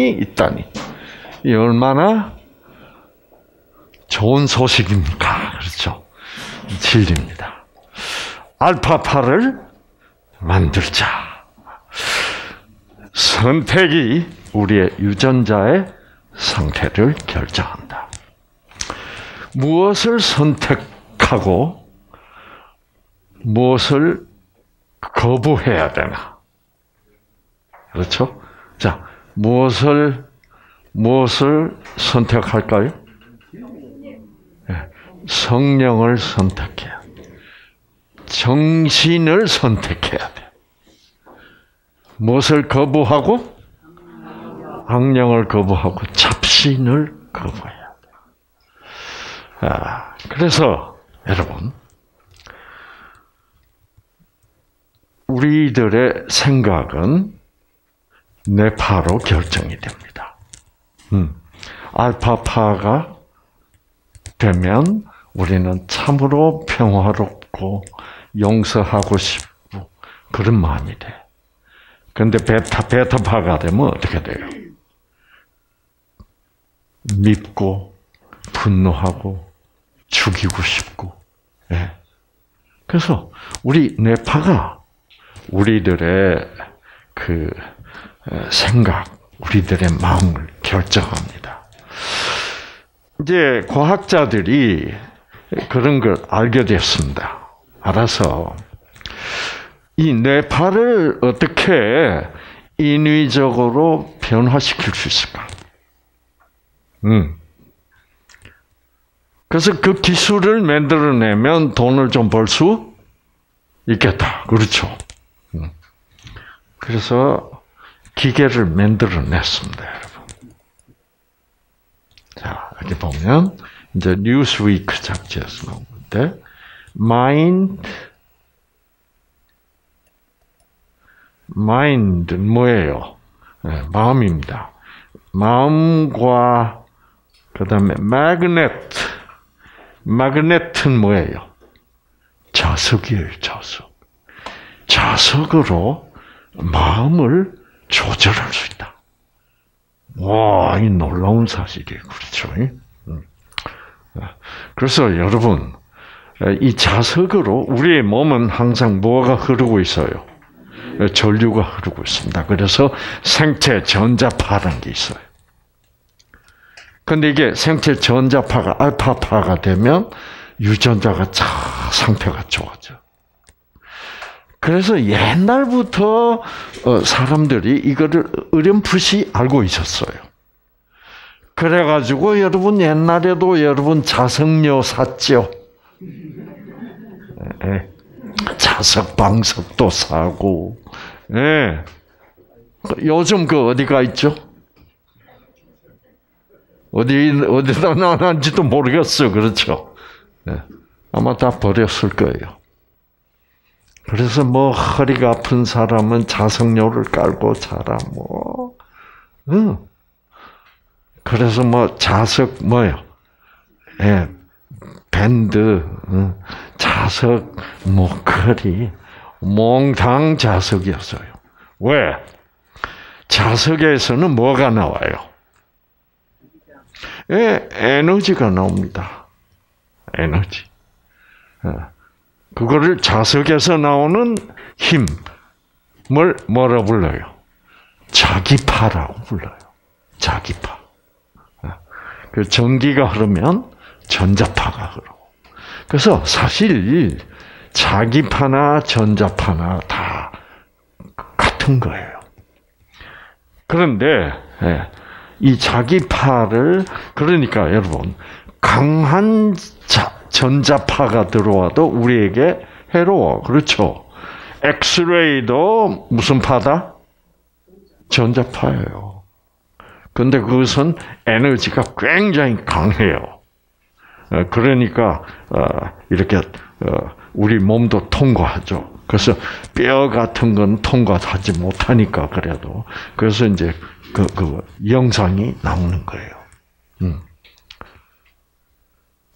생명이 있다니. 이 얼마나 좋은 소식입니까? 그렇죠. 진리입니다. 알파파를 만들자. 선택이 우리의 유전자의 상태를 결정한다. 무엇을 선택하고 무엇을 거부해야 되나? 그렇죠? 자, 무엇을 무엇을 선택할까요? 성령을 선택해야 돼. 정신을 선택해야 돼. 무엇을 거부하고? 악령을 거부하고 잡신을 거부해야 돼. 아, 그래서 여러분 우리들의 생각은 뇌파로 결정이 됩니다. 음, 알파파가 되면 우리는 참으로 평화롭고 용서하고 싶고 그런 마음이 돼. 근데 베타, 베타파가 되면 어떻게 돼요? 밉고, 분노하고, 죽이고 싶고, 예. 그래서, 우리 뇌파가 우리들의 그 생각, 우리들의 마음을 결정합니다. 이제 과학자들이 그런 걸 알게 됐습니다. 알아서 이 뇌파를 어떻게 인위적으로 변화시킬 수 있을까? 음. 그래서 그 기술을 만들어내면 돈을 좀 벌 수 있겠다. 그렇죠. 음. 그래서 기계를 만들어냈습니다, 여러분. 자, 여기 보면, 이제 뉴스위크 잡지에서 나온 건데, mind, mind 뭐예요? 네, 마음입니다. 마음과 그 다음에 magnet, magnet은 뭐예요? 자석이에요, 자석. 자석으로 마음을 조절할 수 있다. 와, 이 놀라운 사실이에요. 그렇죠? 음. 그래서 여러분, 이 자석으로 우리의 몸은 항상 뭐가 흐르고 있어요? 전류가 흐르고 있습니다. 그래서 생체 전자파라는 게 있어요. 근데 이게 생체 전자파가 알파파가 되면 유전자가 차 상태가 좋아져. 그래서 옛날부터 어, 사람들이 이거를 어렴풋이 알고 있었어요. 그래가지고 여러분 옛날에도 여러분 자석료 샀죠. 예. 자석 방석도 사고. 예. 요즘 그 어디가 있죠? 어디 어디다 나왔는지도 모르겠어. 그렇죠? 예. 아마 다 버렸을 거예요. 그래서 뭐 허리가 아픈 사람은 자석료를 깔고 자라 뭐, 응. 그래서 뭐 자석 뭐요, 예, 밴드, 응. 자석 목걸이, 몽당 자석이었어요. 왜? 자석에서는 뭐가 나와요? 예, 에너지가 나옵니다. 에너지. 예. 그거를 자석에서 나오는 힘을 뭐라 불러요? 자기파라고 불러요. 자기파. 그 전기가 흐르면 전자파가 흐르고. 그래서 사실 자기파나 전자파나 다 같은 거예요. 그런데 예, 이 자기파를 그러니까 여러분 강한 자, 전자파가 들어와도 우리에게 해로워. 그렇죠? 엑스레이도 무슨 파다? 전자파예요. 근데 그것은 에너지가 굉장히 강해요. 어, 그러니까 어, 이렇게 어, 우리 몸도 통과하죠. 그래서 뼈 같은 건 통과하지 못하니까 그래도 그래서 이제 그, 그 영상이 나오는 거예요. 음.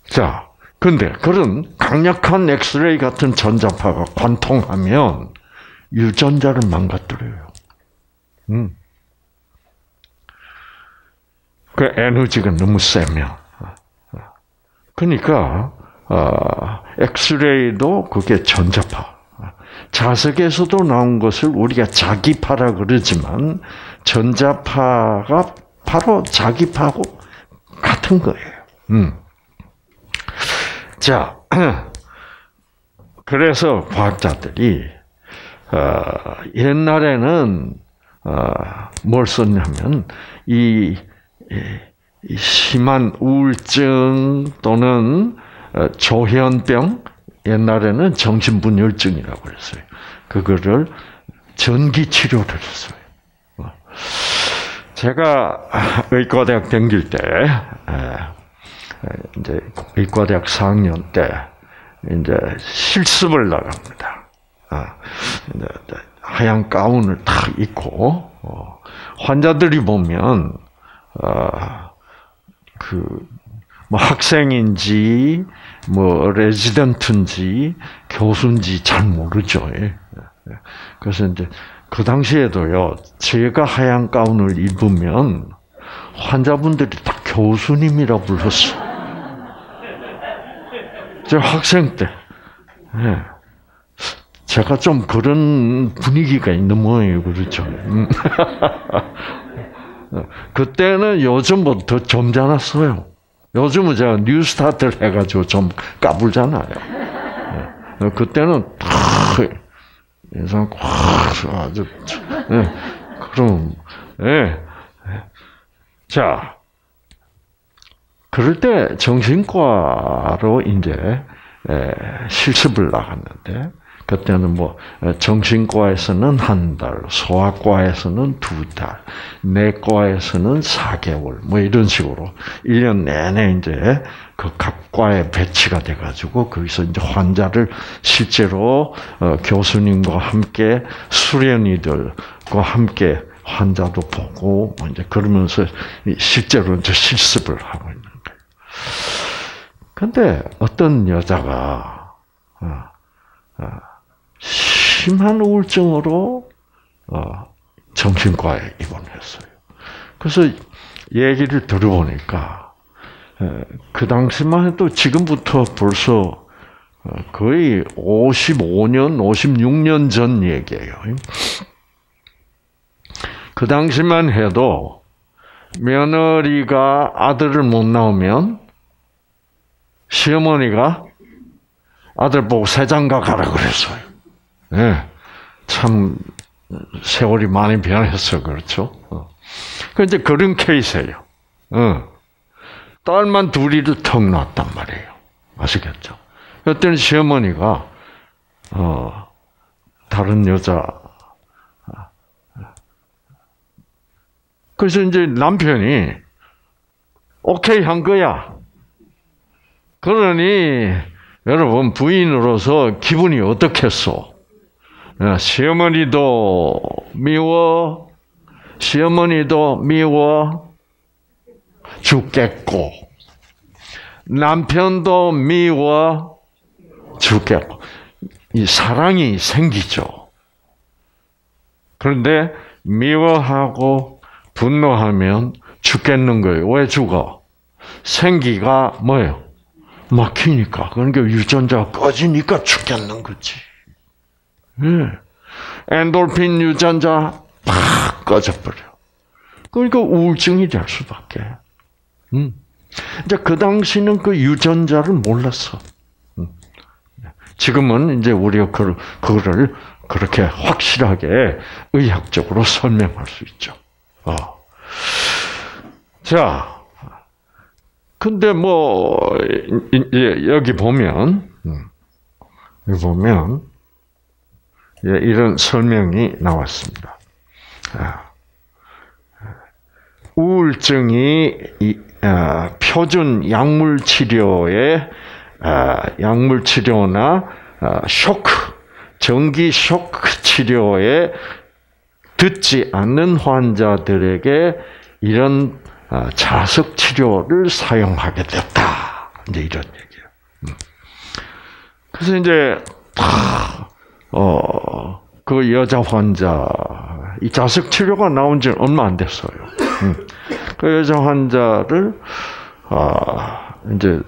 자, 근데 그런 강력한 엑스레이 같은 전자파가 관통하면 유전자를 망가뜨려요. 음. 그 에너지가 너무 세면. 그러니까 어, 엑스레이도 그게 전자파. 자석에서도 나온 것을 우리가 자기파라 그러지만 전자파가 바로 자기파하고 같은 거예요. 음. 자, 그래서 과학자들이 어, 옛날에는 어, 뭘 썼냐면 이, 이 심한 우울증 또는 어, 조현병 옛날에는 정신분열증이라고 그랬어요. 그거를 전기 치료를 했어요. 어. 제가 의과대학 다닐 때 이제 의과대학 4학년 때 이제 실습을 나갑니다. 아, 하얀 가운을 탁 입고 어, 환자들이 보면 어, 그뭐 학생인지 뭐 레지던트인지 교수인지 잘 모르죠. 예. 그래서 이제 그 당시에도요, 제가 하얀 가운을 입으면 환자분들이 다 교수님이라 불렀어. 제 학생 때. 예. 제가 좀 그런 분위기가 있는 모양이에요. 그렇죠. 음. 그때는 요즘보다 더 점잖았어요. 요즘은 제가 뉴스타트를 해가지고 좀 까불잖아요. 예. 그때는 탁, 인상 꽉, 아주, 예. 그럼, 예. 자, 그럴 때 정신과로 이제 실습을 나갔는데 그때는 뭐 정신과에서는 한 달, 소아과에서는 두 달, 내과에서는 4개월 뭐 이런 식으로 1년 내내 이제 그 각 과에 배치가 돼 가지고 거기서 이제 환자를 실제로 어, 교수님과 함께 수련이들과 함께 환자도 보고 뭐 이제 그러면서 실제로 이제 실습을 하고. 근데 어떤 여자가 어, 어, 심한 우울증으로 정신과에 입원했어요. 그래서 얘기를 들어보니까 그 당시만 해도 지금부터 벌써 거의 55년, 56년 전 얘기예요. 그 당시만 해도 며느리가 아들을 못 낳으면 시어머니가 아들 보고 세장가 가라 그랬어요. 네. 참 세월이 많이 변했어 그렇죠. 어. 그 이제 그런 케이스예요. 어. 딸만 둘이를 턱 놨단 말이에요. 아시겠죠? 그때는 시어머니가 어, 다른 여자 그래서 이제 남편이 오케이 한 거야. 그러니 여러분 부인으로서 기분이 어떻겠소? 시어머니도 미워, 시어머니도 미워 죽겠고 남편도 미워 죽겠고 이 사랑이 생기죠. 그런데 미워하고 분노하면 죽겠는 거예요. 왜 죽어? 생기가 뭐예요? 막히니까. 그러니까 유전자가 꺼지니까 죽겠는 거지. 네. 엔돌핀 유전자 팍 꺼져버려. 그러니까 우울증이 될 수밖에. 음. 이제 그 당시는 그 유전자를 몰랐어. 음. 지금은 이제 우리가 그, 그거를 그렇게 확실하게 의학적으로 설명할 수 있죠. 어. 자, 근데 뭐 이제 여기 보면 음, 여기 보면 이런 설명이 나왔습니다. 아, 우울증이 아, 표준 약물 치료에 아, 약물 치료나 쇼크, 전기 쇼크 치료에 듣지 않는 환자들에게 이런 어, 자석 치료를 사용하게 됐다. 이제 이런 얘기예요. 음. 그래서 이제 어, 그 여자 환자 이 자석 치료가 나온 지 얼마 안 됐어요. 음. 그 여자 환자를 아 이제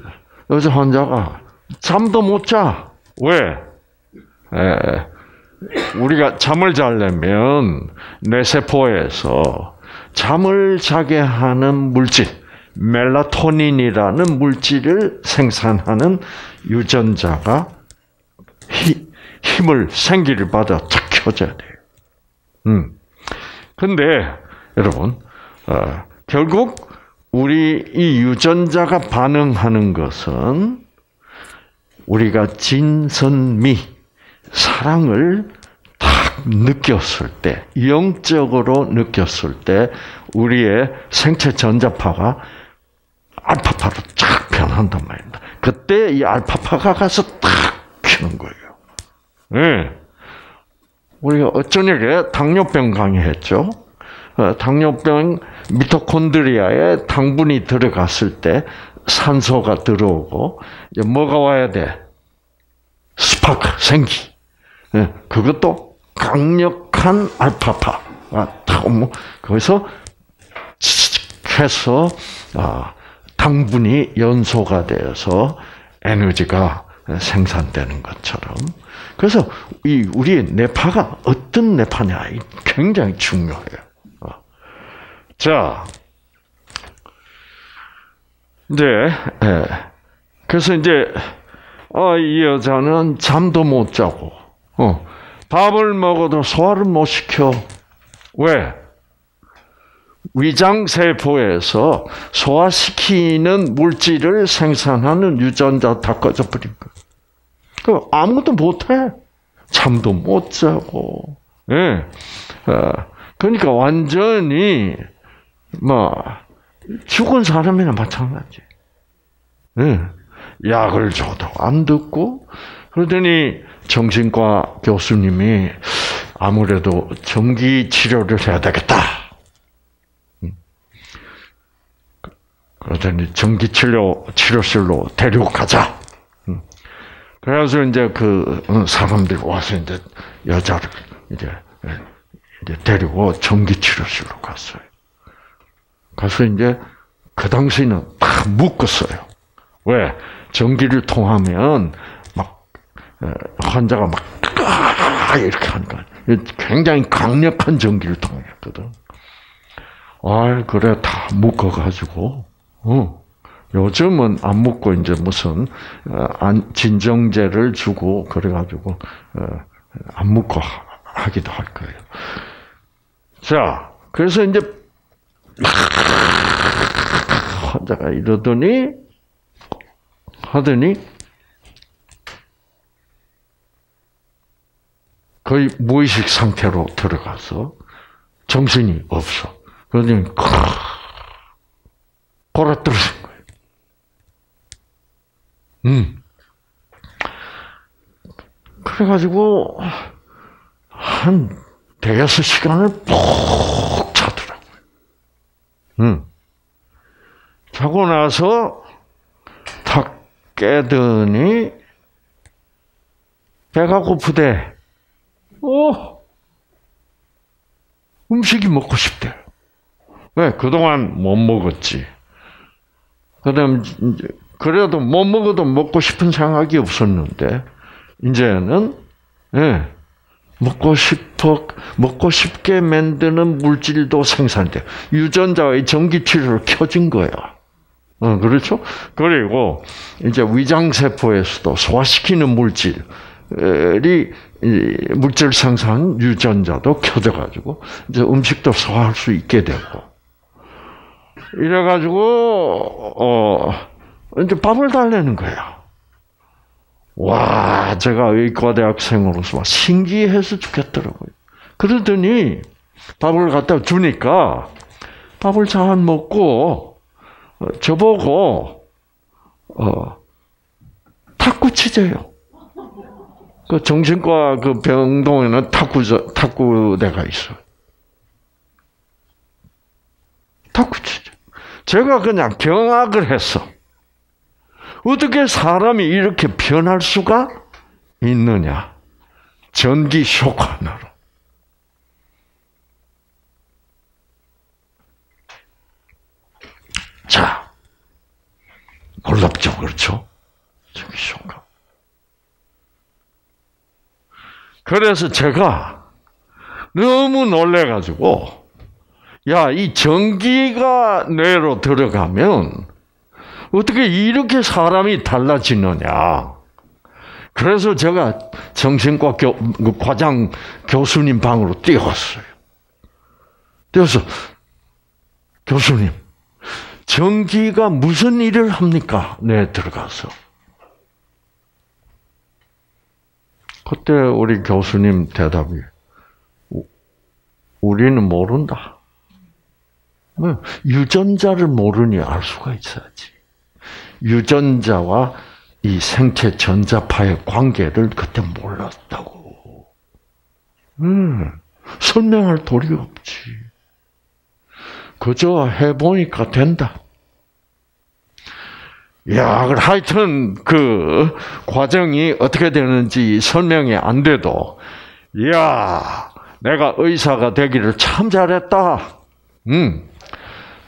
여자 환자가 잠도 못 자. 왜? 에, 우리가 잠을 자려면 뇌 세포에서 잠을 자게 하는 물질, 멜라토닌이라는 물질을 생산하는 유전자가 히, 힘을 생기를 받아 탁 켜져야 돼요. 음. 근데 여러분 어, 결국 우리 이 유전자가 반응하는 것은 우리가 진선미 사랑을 딱 느꼈을 때, 영적으로 느꼈을 때, 우리의 생체 전자파가 알파파로 쫙 변한단 말입니다. 그때 이 알파파가 가서 딱 켜는 거예요. 예. 네. 우리가 어쩌냐게 당뇨병 강의했죠. 어, 당뇨병 미토콘드리아에 당분이 들어갔을 때 산소가 들어오고 뭐가 와야 돼? 스파크 생기. 예, 그것도 강력한 알파파가 뭐 거기서 해서 아, 당분이 연소가 되어서 에너지가 생산되는 것처럼 그래서 이 우리의 뇌파가 어떤 뇌파냐 굉장히 중요해요. 어. 자, 이제 예. 그래서 이제 어, 이 여자는 잠도 못 자고 어, 밥을 먹어도 소화를 못 시켜. 왜? 위장 세포에서 소화시키는 물질을 생산하는 유전자 다 꺼져버린 거야. 그 아무것도 못해. 잠도 못 자고. 예. 네. 어, 그러니까 완전히 뭐 죽은 사람이나 마찬가지. 네. 약을 줘도 안 듣고 그러더니 정신과 교수님이 아무래도 전기 치료를 해야 되겠다. 음. 그러더니 전기 치료 치료실로 데리고 가자. 음. 그래서 이제 그 어, 사람들이 와서 이제 여자를 이제 이제 데리고 전기 치료실로 갔어요. 가서 이제 그 당시는 다 묶었어요. 왜? 전기를 통하면 막 환자가 막 이렇게 하는 거야. 굉장히 강력한 전기를 통했거든. 아, 그래 다 묶어가지고 어. 요즘은 안 묶고 이제 무슨 어, 진정제를 주고 그래가지고 어, 안 묶고 하기도 할 거예요. 자, 그래서 이제 환자가 이러더니 하더니 거의 무의식 상태로 들어가서 정신이 없어. 그러더니 골아 떨어진 거예요. 음. 그래가지고 한 대여섯 시간을 푹 자더라고요. 음. 자고 나서 탁 깨더니 배가 고프대. 어, 음식이 먹고 싶대. 왜? 그동안 못 먹었지. 그 다음 그래도 못 먹어도 먹고 싶은 생각이 없었는데 이제는 예, 먹고 싶어 먹고 싶게 만드는 물질도 생산돼. 유전자의 전기 치료를 켜진 거야. 어, 그렇죠? 그리고 이제 위장 세포에서도 소화시키는 물질이 물질 생산 유전자도 켜져가지고 이제 음식도 소화할 수 있게 되고 이래가지고 어 이제 밥을 달래는 거야. 와, 제가 의과대학생으로서 신기해서 죽겠더라고요. 그러더니 밥을 갖다 주니까 밥을 잘 먹고 어, 저보고 어, 탁구 치재요. 그 정신과 그 병동에는 탁구 탁구대가 있어. 탁구 치죠. 제가 그냥 경악을 했어. 어떻게 사람이 이렇게 변할 수가 있느냐? 전기 쇼크 하나로. 자, 놀랍죠, 그렇죠? 전기 쇼크. 래서 제가 너무 놀래가지고, 야, 이 전기가 뇌로 들어가면 어떻게 이렇게 사람이 달라지느냐. 그래서 제가 정신과 교, 그 과장 교수님 방으로 뛰어갔어요. 뛰어서, 교수님, 전기가 무슨 일을 합니까? 네, 들어가서. 그때 우리 교수님 대답이, 우리는 모른다. 뭐, 유전자를 모르니 알 수가 있어야지. 유전자와 이 생체 전자파의 관계를 그때 몰랐다고. 음, 설명할 도리 없지. 그저 해보니까 된다. 야, 하여튼 그 과정이 어떻게 되는지 설명이 안 돼도, 야, 내가 의사가 되기를 참 잘했다. 음.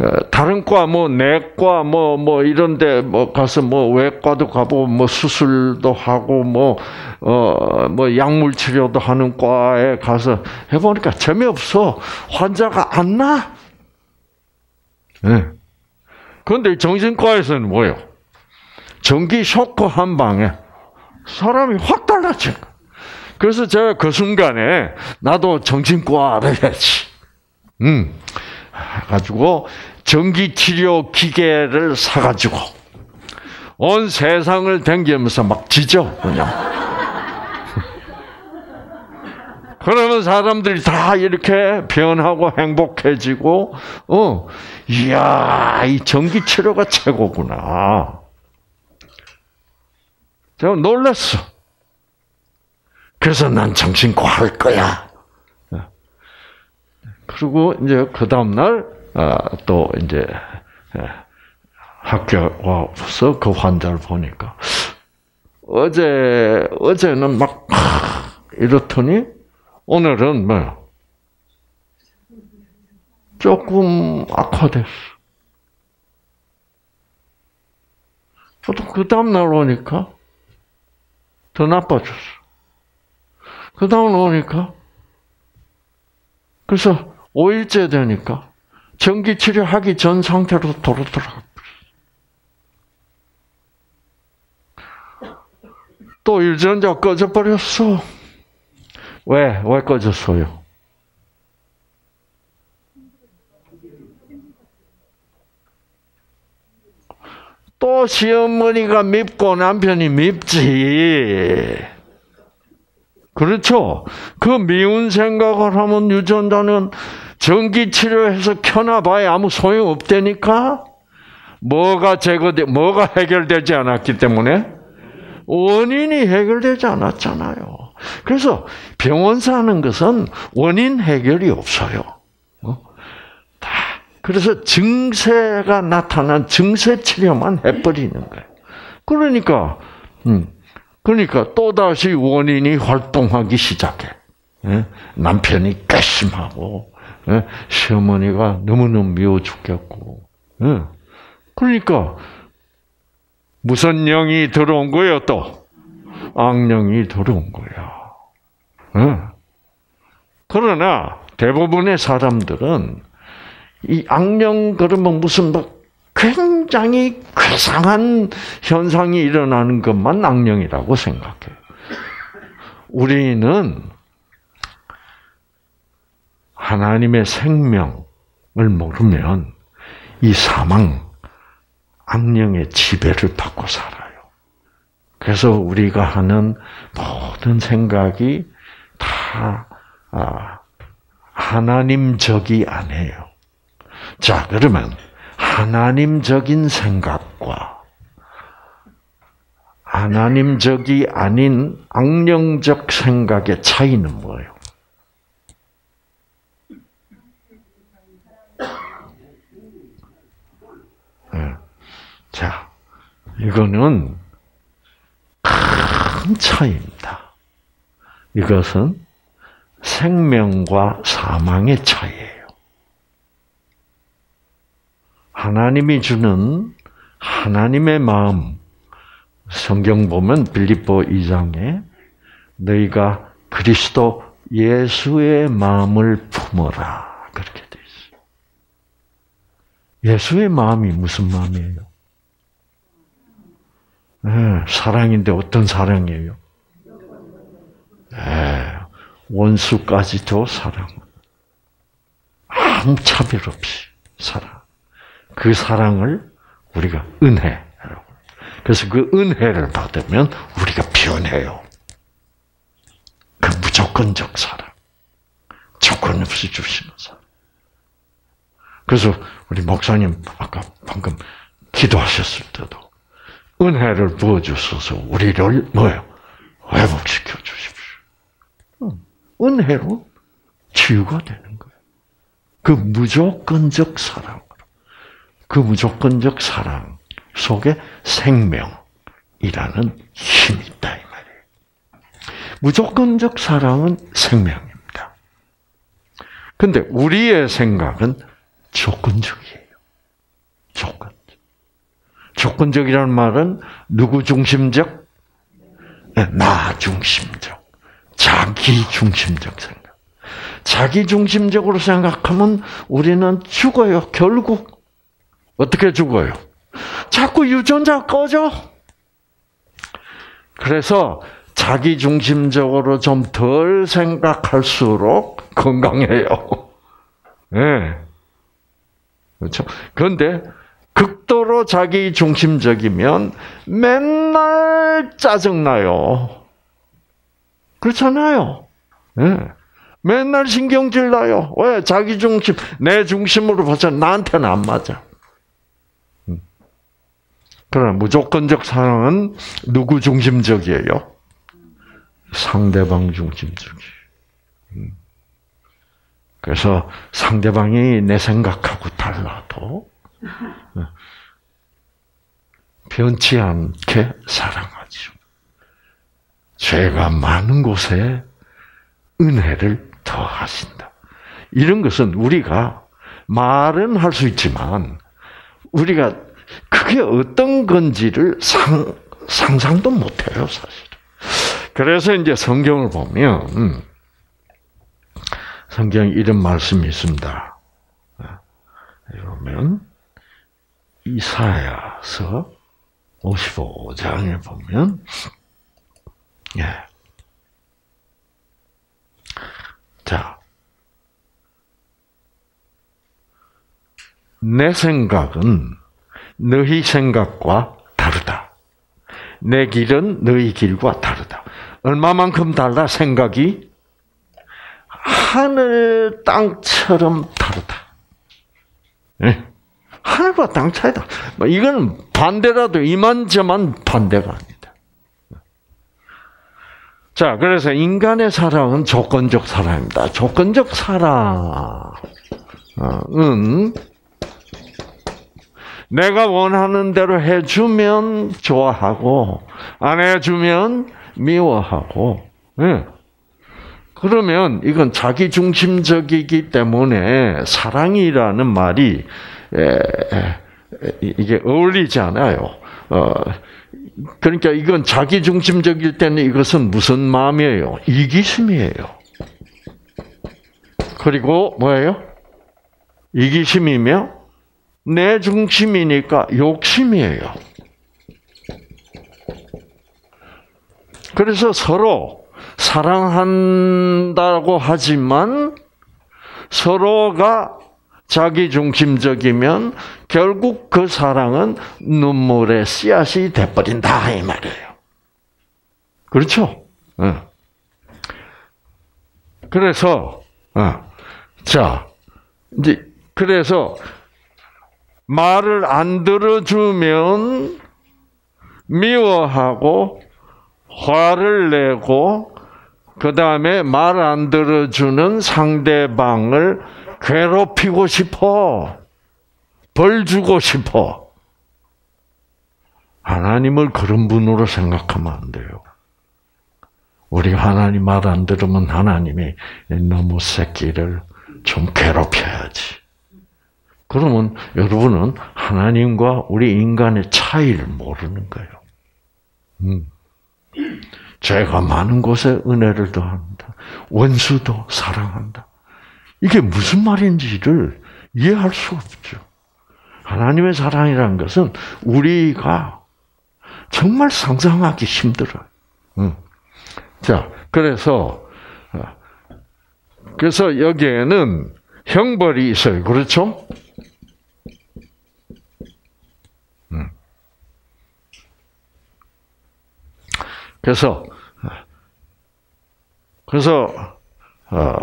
어, 다른 과, 뭐, 내과, 뭐, 뭐, 이런데, 뭐, 가서, 뭐, 외과도 가고, 뭐, 수술도 하고, 뭐, 어, 뭐, 약물 치료도 하는 과에 가서 해보니까 재미없어. 환자가 안 나. 예. 네. 그런데 정신과에서는 뭐요? 전기 쇼크 한 방에 사람이 확 달라져. 그래서 제가 그 순간에 나도 정신과를 했지. 음. 가지고 전기 치료 기계를 사 가지고 온 세상을 댕기면서 막 지져 그냥. 그러면 사람들이 다 이렇게 변하고 행복해지고, 어, 이야, 이 전기 치료가 최고구나. 제가 놀랐어. 그래서 난 정신과 할 거야. 그리고 이제 그 다음 날또 아, 이제 예, 학교 와서 그 환자를 보니까 어제 어제는 막 이렇더니 오늘은 뭐 조금 악화됐어. 그 다음 날 오니까 더 나빠졌어. 그 다음 오니까 그래서 5일째 되니까 전기 치료하기 전 상태로 도로 돌아가. 또 유전자 꺼져버렸어. 왜? 왜 꺼졌어요? 또 시어머니가 밉고 남편이 밉지. 그렇죠? 그 미운 생각을 하면 유전자는 전기 치료해서 켜놔봐야 아무 소용 없다니까? 뭐가 제거돼, 뭐가 해결되지 않았기 때문에? 원인이 해결되지 않았잖아요. 그래서 병원 사는 것은 원인 해결이 없어요. 그래서 증세가 나타난 증세 치료만 해버리는 거예요. 그러니까, 음, 그러니까 또다시 원인이 활동하기 시작해. 예? 남편이 괘씸하고, 예? 시어머니가 너무너무 미워 죽겠고. 예? 그러니까 무슨 영이 들어온 거예요 또? 악령이 들어온 거야. 그러나 대부분의 사람들은 이 악령 그러면 무슨 막 굉장히 괴상한 현상이 일어나는 것만 악령이라고 생각해요. 우리는 하나님의 생명을 모르면 이 사망, 악령의 지배를 받고 살아요. 그래서 우리가 하는 모든 생각이 다 아, 하나님적이 아니에요. 자, 그러면 하나님적인 생각과 하나님적이 아닌 악령적 생각의 차이는 뭐예요? 네. 자, 이거는 큰 차이입니다. 이것은 생명과 사망의 차이예요. 하나님이 주는 하나님의 마음. 성경 보면 빌립보 2장에 너희가 그리스도 예수의 마음을 품어라. 그렇게 돼 있어요. 예수의 마음이 무슨 마음이에요? 네, 사랑인데 어떤 사랑이에요? 네, 원수까지도 사랑. 아무 차별 없이 사랑. 그 사랑을 우리가 은혜라고. 그래서 그 은혜를 받으면 우리가 변해요. 그 무조건적 사랑. 조건 없이 주시는 사랑. 그래서 우리 목사님 아까 방금 기도하셨을 때도 은혜를 부어주셔서 우리를 뭐요? 회복시켜 주십시오. 은혜로 치유가 되는 거예요. 그 무조건적 사랑으로. 그 무조건적 사랑 속에 생명이라는 힘이 있다, 이 말이에요. 무조건적 사랑은 생명입니다. 근데 우리의 생각은 조건적이에요. 조건. 조건적이라는 말은 누구 중심적? 네, 나 중심적. 자기 중심적 생각. 자기 중심적으로 생각하면 우리는 죽어요. 결국 어떻게 죽어요? 자꾸 유전자 꺼져. 그래서 자기 중심적으로 좀 덜 생각할수록 건강해요. 예. 네. 그렇죠. 그런데 극도로 자기 중심적이면 맨날 짜증나요. 그렇잖아요. 네. 맨날 신경질 나요. 왜? 자기 중심, 내 중심으로 봐서 나한테는 안 맞아. 음. 그러나 무조건적 사랑은 누구 중심적이에요? 상대방 중심적이에요. 음. 그래서 상대방이 내 생각하고 달라도 변치 않게 사랑하죠. 죄가 많은 곳에 은혜를 더하신다. 이런 것은 우리가 말은 할 수 있지만 우리가 그게 어떤 건지를 상, 상상도 못해요, 사실. 그래서 이제 성경을 보면 음, 성경 이런 말씀이 있습니다. 그러면 이사야서 55장에 보면 예. 자. 내 생각은 너희 생각과 다르다. 내 길은 너희 길과 다르다. 얼마만큼 달라 생각이 하늘 땅처럼 다르다. 네. 하늘과 땅 차이다. 뭐 이건 반대라도 이만저만 반대가 아니다. 자, 그래서 인간의 사랑은 조건적 사랑입니다. 조건적 사랑은 내가 원하는 대로 해주면 좋아하고 안 해주면 미워하고. 네. 그러면 이건 자기 중심적이기 때문에 사랑이라는 말이 이게 어울리지 않아요. 어, 그러니까 이건 자기 중심적일 때는 이것은 무슨 마음이에요? 이기심이에요. 그리고 뭐예요? 이기심이며 내 중심이니까 욕심이에요. 그래서 서로 사랑한다고 하지만 서로가 자기 중심적이면 결국 그 사랑은 눈물의 씨앗이 돼버린다 이 말이에요. 그렇죠? 그래서 자 이제 그래서 말을 안 들어주면 미워하고 화를 내고 그 다음에 말 안 들어주는 상대방을 괴롭히고 싶어. 벌 주고 싶어. 하나님을 그런 분으로 생각하면 안 돼요. 우리 하나님 말 안 들으면 하나님이 너무 새끼를 좀 괴롭혀야지. 그러면 여러분은 하나님과 우리 인간의 차이를 모르는 거예요. 음. 죄가 많은 곳에 은혜를 더한다. 원수도 사랑한다. 이게 무슨 말인지를 이해할 수 없죠. 하나님의 사랑이라는 것은 우리가 정말 상상하기 힘들어요. 응. 자, 그래서, 어, 그래서 여기에는 형벌이 있어요. 그렇죠? 그래서 그래서 어,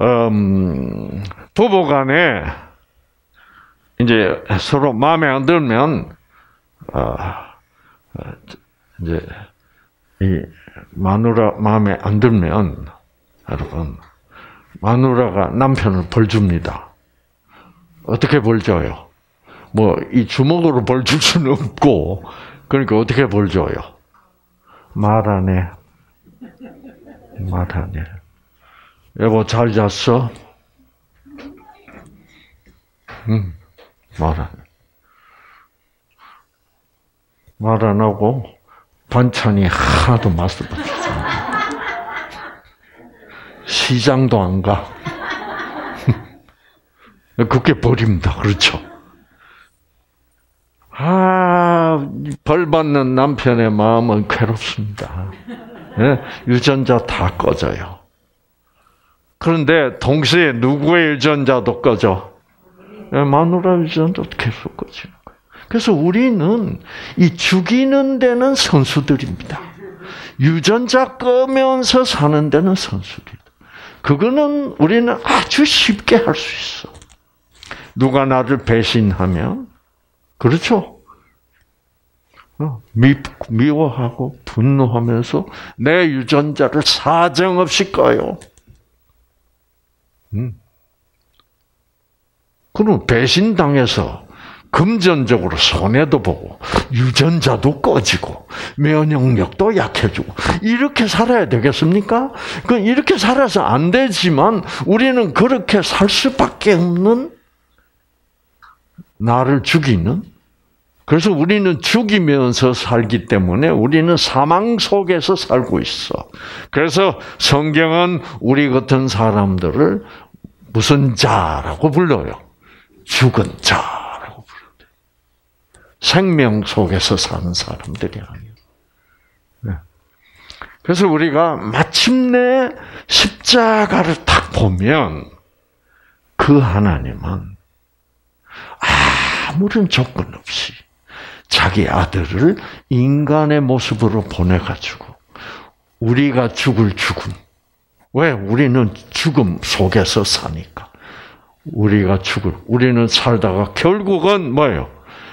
음, 부부간에 이제 서로 마음에 안 들면 어, 이제 이 마누라 마음에 안 들면 여러분 마누라가 남편을 벌 줍니다. 어떻게 벌 줘요? 뭐 이 주먹으로 벌 줄 수는 없고 그러니까 어떻게 벌 줘요? 말안 해. 말안 해. 여보, 잘 잤어? 응, 말안 해. 말안 하고, 반찬이 하나도 맛을 못 시장도 안 가. 그게 버립니다. 그렇죠? 아, 벌 받는 남편의 마음은 괴롭습니다. 네? 유전자 다 꺼져요. 그런데 동시에 누구의 유전자도 꺼져? 네, 마누라 유전자도 계속 꺼지는 거예요. 그래서 우리는 이 죽이는 데는 선수들입니다. 유전자 끄면서 사는 데는 선수들. 그거는 우리는 아주 쉽게 할 수 있어. 누가 나를 배신하면 그렇죠? 어, 미, 미워하고 분노하면서 내 유전자를 사정없이 꺼요. 음. 그럼 배신당해서 금전적으로 손해도 보고 유전자도 꺼지고 면역력도 약해지고 이렇게 살아야 되겠습니까? 그 이렇게 살아서 안 되지만 우리는 그렇게 살 수밖에 없는 나를 죽이는 그래서 우리는 죽이면서 살기 때문에 우리는 사망 속에서 살고 있어. 그래서 성경은 우리 같은 사람들을 무슨 자라고 불러요? 죽은 자라고 불러요. 생명 속에서 사는 사람들이 아니에요. 네. 그래서 우리가 마침내 십자가를 딱 보면 그 하나님은 아무런 조건 없이 자기 아들을 인간의 모습으로 보내가지고 우리가 죽을 죽음. 왜? 우리는 죽음 속에서 사니까. 우리가 죽을, 우리는 살다가 결국은 뭐예요?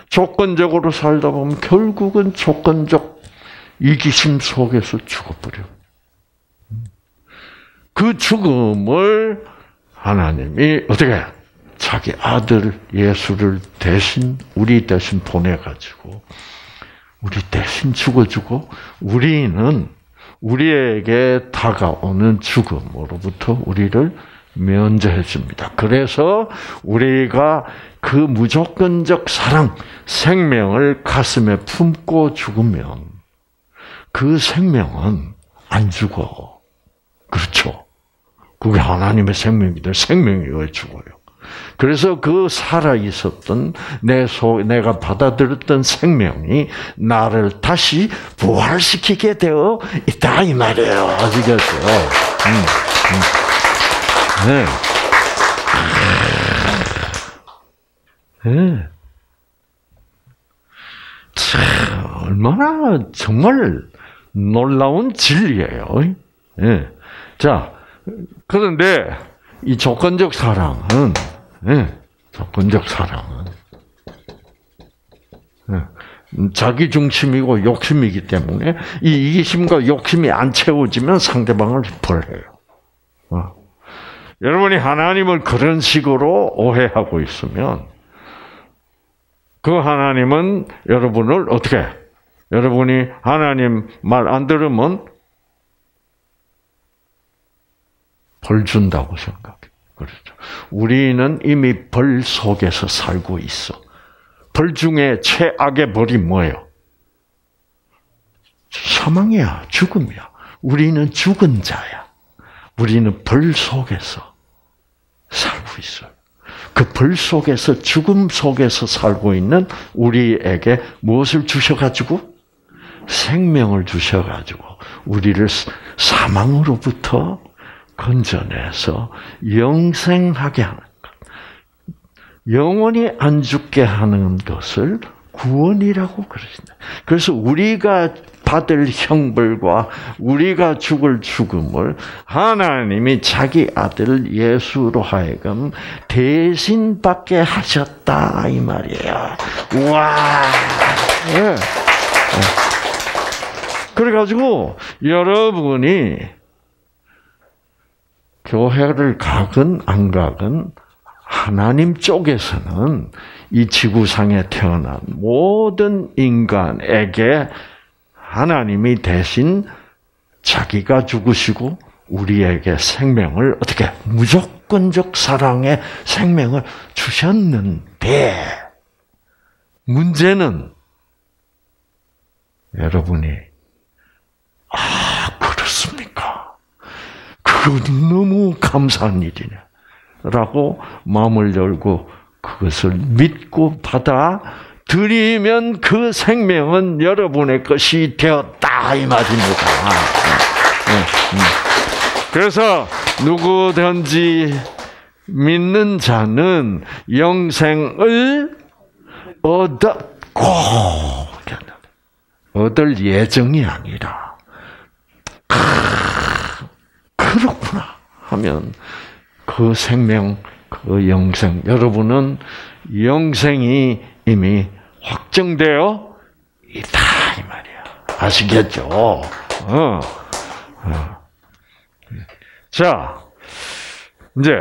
조건적으로 살다 보면 결국은 조건적 이기심 속에서 죽어버려. 그 죽음을 하나님이 어떻게 해? 자기 아들 예수를 대신 우리 대신 보내가지고 우리 대신 죽어주고 우리는 우리에게 다가오는 죽음으로부터 우리를 면제해 줍니다. 그래서 우리가 그 무조건적 사랑, 생명을 가슴에 품고 죽으면 그 생명은 안 죽어. 그렇죠. 그게 하나님의 생명이들 생명이 왜 죽어요? 그래서 그 살아 있었던 내 속, 내가 받아들였던 생명이 나를 다시 부활시키게 되어 있다 이 말이에요. 아시겠어요? 음, 음. 네. 네. 참, 얼마나 정말 놀라운 진리예요. 네. 자, 그런데 이 조건적 사랑은 네, 조건적 사랑은 네, 자기 중심이고 욕심이기 때문에 이 이기심과 욕심이 안 채워지면 상대방을 벌해요. 어. 여러분이 하나님을 그런 식으로 오해하고 있으면 그 하나님은 여러분을 어떻게 여러분이 하나님 말 안 들으면 벌 준다고 생각해. 그렇죠. 우리는 이미 벌 속에서 살고 있어. 벌 중에 최악의 벌이 뭐예요? 사망이야, 죽음이야. 우리는 죽은 자야. 우리는 벌 속에서 살고 있어요. 그 벌 속에서 죽음 속에서 살고 있는 우리에게 무엇을 주셔가지고 생명을 주셔가지고 우리를 사망으로부터 건져내서 영생하게 하는 것, 영원히 안 죽게 하는 것을 구원이라고 그러신다. 그래서 우리가 받을 형벌과 우리가 죽을 죽음을 하나님이 자기 아들 예수로 하여금 대신 받게 하셨다 이 말이에요. 와. 네. 그래가지고 여러분이 교회를 가건 안 가건 하나님 쪽에서는 이 지구상에 태어난 모든 인간에게 하나님이 대신 자기가 죽으시고 우리에게 생명을 어떻게 무조건적 사랑의 생명을 주셨는데 문제는 여러분이 아 너무 감사한 일이네 라고 마음을 열고 그것을 믿고 받아 드리면 그 생명은 여러분의 것이 되었다 이 말입니다. 네, 네, 네. 그래서 누구든지 믿는 자는 영생을 얻었고 얻을 예정이 아니라 그렇구나 하면 그 생명 그 영생 여러분은 영생이 이미 확정되어 있다 이 말이야. 아시겠죠? 어. 어. 자, 이제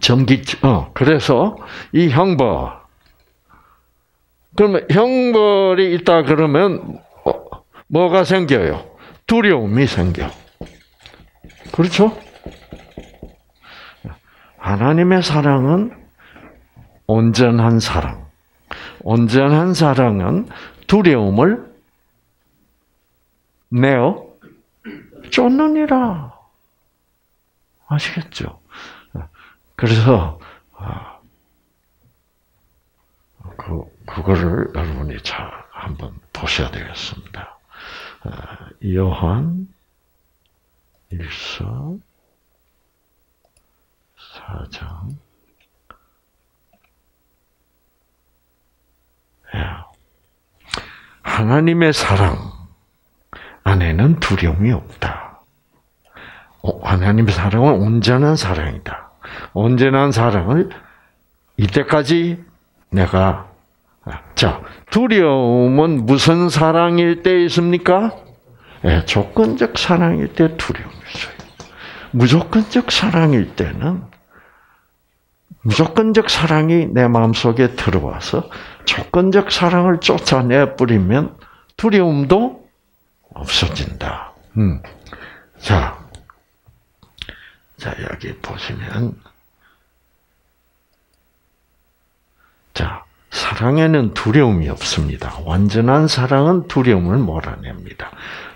전기 어 그래서 이 형벌 그러면 형벌이 있다 그러면 어, 뭐가 생겨요? 두려움이 생겨. 그렇죠? 하나님의 사랑은 온전한 사랑. 온전한 사랑은 두려움을 내어 쫓느니라. 아시겠죠? 그래서 아, 그 그거를 여러분이 잘 한번 보셔야 되겠습니다. 아, 요한 1서 4장 예. 하나님의 사랑 안에는 두려움이 없다. 어, 하나님의 사랑은 온전한 사랑이다. 온전한 사랑을 이때까지 내가 아, 자 두려움은 무슨 사랑일 때 있습니까? 예, 조건적 사랑일 때 두려움이 있어요. 무조건적 사랑일 때는 무조건적 사랑이 내 마음속에 들어와서 조건적 사랑을 쫓아내 버리면 두려움도 없어진다. 음. 자, 자 여기 보시면 자 사랑에는 두려움이 없습니다. 완전한 사랑은 두려움을 몰아냅니다.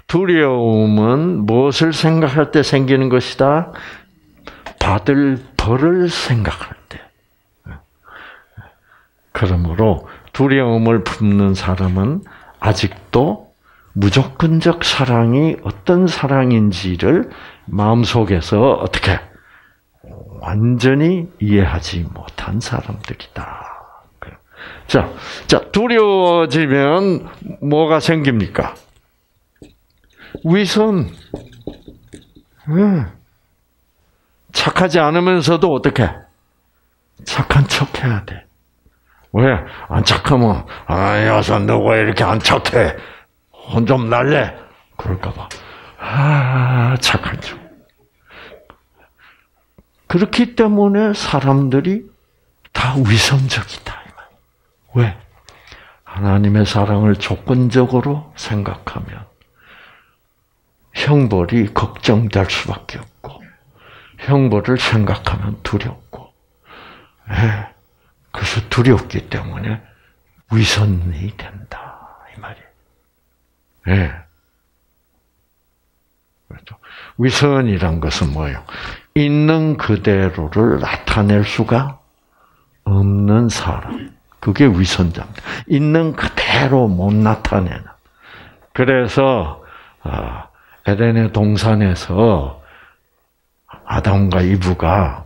두려움은 무엇을 생각할 때 생기는 것이다? 받을 벌을 생각할 때. 그러므로 두려움을 품는 사람은 아직도 무조건적 사랑이 어떤 사랑인지를 마음속에서 어떻게 완전히 이해하지 못한 사람들이다. 자, 자, 두려워지면 뭐가 생깁니까? 위선. 착하지 않으면서도 어떻게? 착한 척 해야 돼. 왜? 안 착하면, 아, 여서 너왜 이렇게 안 착해? 혼 좀 날래? 그럴까봐. 아, 착한 척. 그렇기 때문에 사람들이 다 위선적이다. 왜? 하나님의 사랑을 조건적으로 생각하면 형벌이 걱정될 수밖에 없고 형벌을 생각하면 두렵고 예. 그래서 두렵기 때문에 위선이 된다 이 말이에요. 예. 그렇죠. 위선이란 것은 뭐예요? 있는 그대로를 나타낼 수가 없는 사람. 그게 위선자입니다. 있는 그대로 못 나타내는. 그래서 아, 에덴의 동산에서 아담과 이브가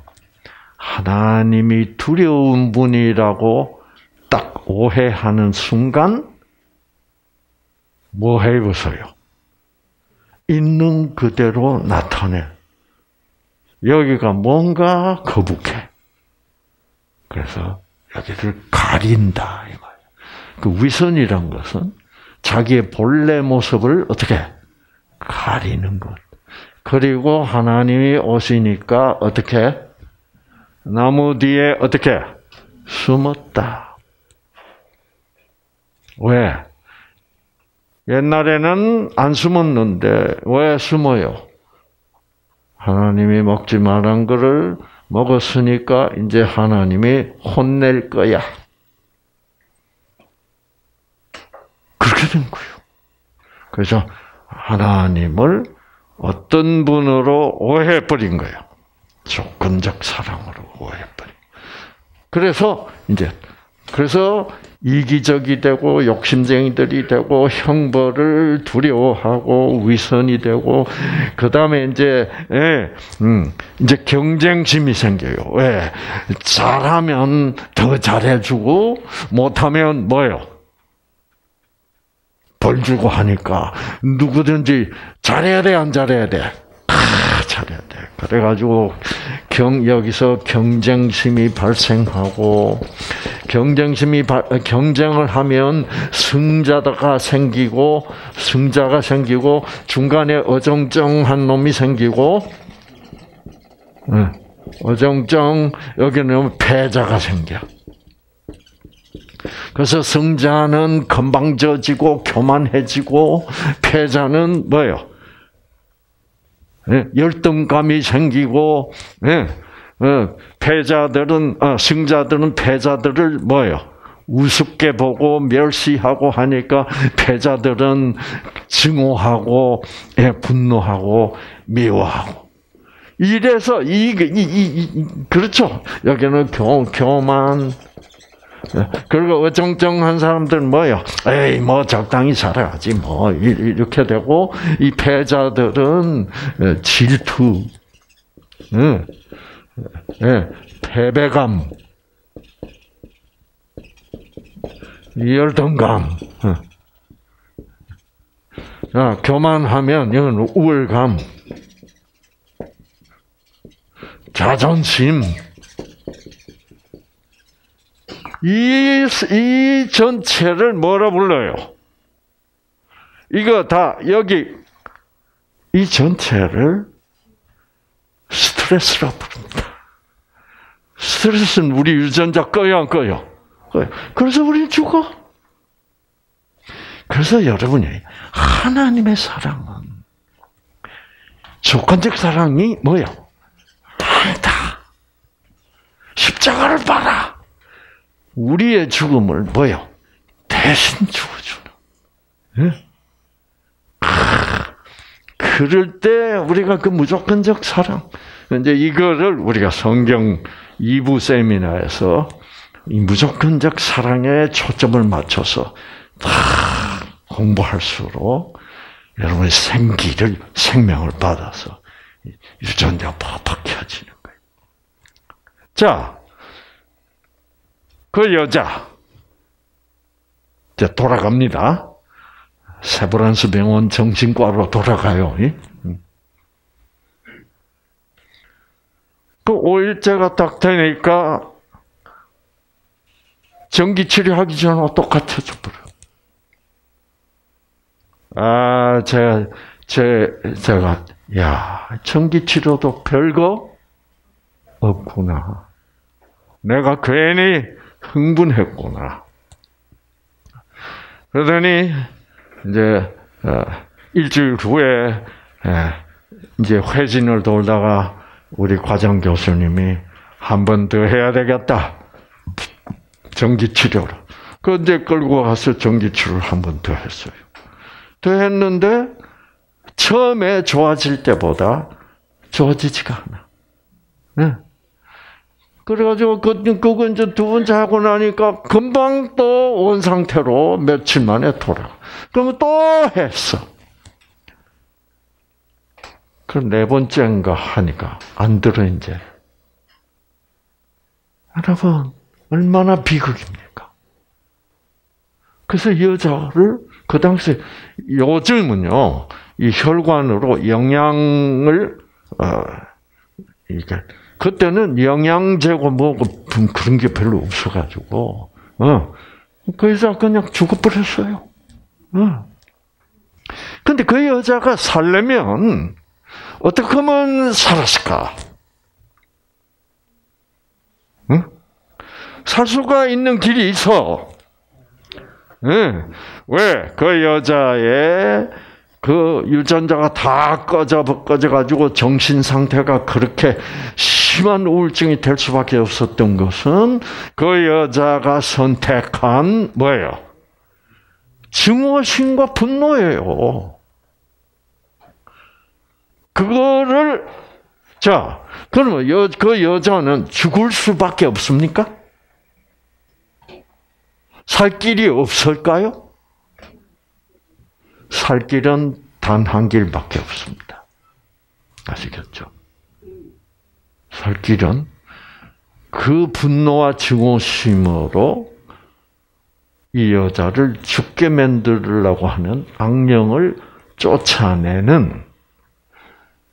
하나님이 두려운 분이라고 딱 오해하는 순간 뭐 해보세요? 있는 그대로 나타내. 여기가 뭔가 거북해. 그래서 여기를 가린다 이 말. 그 위선이란 것은 자기의 본래 모습을 어떻게 가리는 것. 그리고 하나님이 오시니까 어떻게 나무 뒤에 어떻게 숨었다. 왜? 옛날에는 안 숨었는데 왜 숨어요? 하나님이 먹지 말한 것을 먹었으니까 이제 하나님이 혼낼 거야. 그렇게 된 거예요. 그래서 하나님을 어떤 분으로 오해해버린 거예요. 조건적 사랑으로 오해해버린. 그래서 이제 그래서 이기적이 되고 욕심쟁이들이 되고 형벌을 두려워하고 위선이 되고 그 다음에 이제 예, 음, 이제 경쟁심이 생겨요. 왜 잘하면 더 잘해주고 못하면 뭐요? 벌 주고 하니까 누구든지 잘해야 돼 안 잘해야 돼? 아, 잘해야 돼. 그래가지고 경 여기서 경쟁심이 발생하고 경쟁심이 경쟁을 하면 승자가 생기고 승자가 생기고 중간에 어정쩡한 놈이 생기고 어정쩡 여기는 패자가 생겨. 그래서 승자는 건방져지고 교만해지고 패자는 뭐요? 예, 열등감이 생기고 예, 어, 패자들은 어, 승자들은 패자들을 뭐요? 우습게 보고 멸시하고 하니까 패자들은 증오하고 예, 분노하고 미워하고 이래서 이, 이, 이, 그렇죠. 여기는 교, 교만 그리고 어정쩡한 사람들은 뭐요? 에이, 뭐 적당히 살아야지, 뭐 이렇게 되고 이 패자들은 질투, 응, 예, 패배감, 열등감, 아, 교만하면 이건 우월감, 자존심. 이, 이 전체를 뭐라 불러요? 이거 다 여기 이 전체를 스트레스라 부릅니다. 스트레스는 우리 유전자 꺼요, 안 꺼요? 꺼요. 그래서 우리 죽어. 그래서 여러분이 하나님의 사랑은 조건적 사랑이 뭐요? 아니다. 십자가를 봐라. 우리의 죽음을 뭐요? 대신 죽어주는. 네? 그럴 때 우리가 그 무조건적 사랑, 이제 이거를 우리가 성경 2부 세미나에서 이 무조건적 사랑에 초점을 맞춰서 다 공부할수록 여러분의 생기를 생명을 받아서 유전자 팍팍 켜지는 거예요. 자, 그 여자 이제 돌아갑니다. 세브란스 병원 정신과로 돌아가요. 그 5일째가 딱 되니까 전기 치료하기 전에 똑같아져 버려. 아, 제가 제 제가 야 전기 치료도 별거 없구나. 내가 괜히 흥분했구나. 그러더니 이제 어, 일주일 후에 이제 회진을 돌다가 우리 과장 교수님이 한 번 더 해야 되겠다. 전기 치료를. 그 이제 끌고 가서 전기 치료를 한 번 더 했어요. 됐는데 처음에 좋아질 때보다 좋아지지가 않아. 네. 그래가지고 그, 그거 이제 두 번째 하고 나니까 금방 또 온 상태로 며칠 만에 돌아. 그러면 또 했어. 그럼 네 번째인가 하니까 안 들어 이제. 여러분 얼마나 비극입니까? 그래서 여자를 그 당시 요즘은요 이 혈관으로 영양을 어 이게 그때는 영양제고 뭐고 그런 게 별로 없어가지고 어 그 여자 그냥 죽어버렸어요. 어. 근데 그 여자가 살려면 어떻게 하면 살았을까? 응? 살 수가 있는 길이 있어. 응. 왜? 그 여자의 그 유전자가 다 꺼져, 꺼져가지고 정신 상태가 그렇게 심한 우울증이 될 수밖에 없었던 것은 그 여자가 선택한 뭐예요? 증오심과 분노예요. 그거를 자 그러면 여, 그 여자는 죽을 수밖에 없습니까? 살 길이 없을까요? 살 길은 단 한 길밖에 없습니다. 아시겠죠? 살 길은 그 분노와 증오심으로 이 여자를 죽게 만들려고 하는 악령을 쫓아내는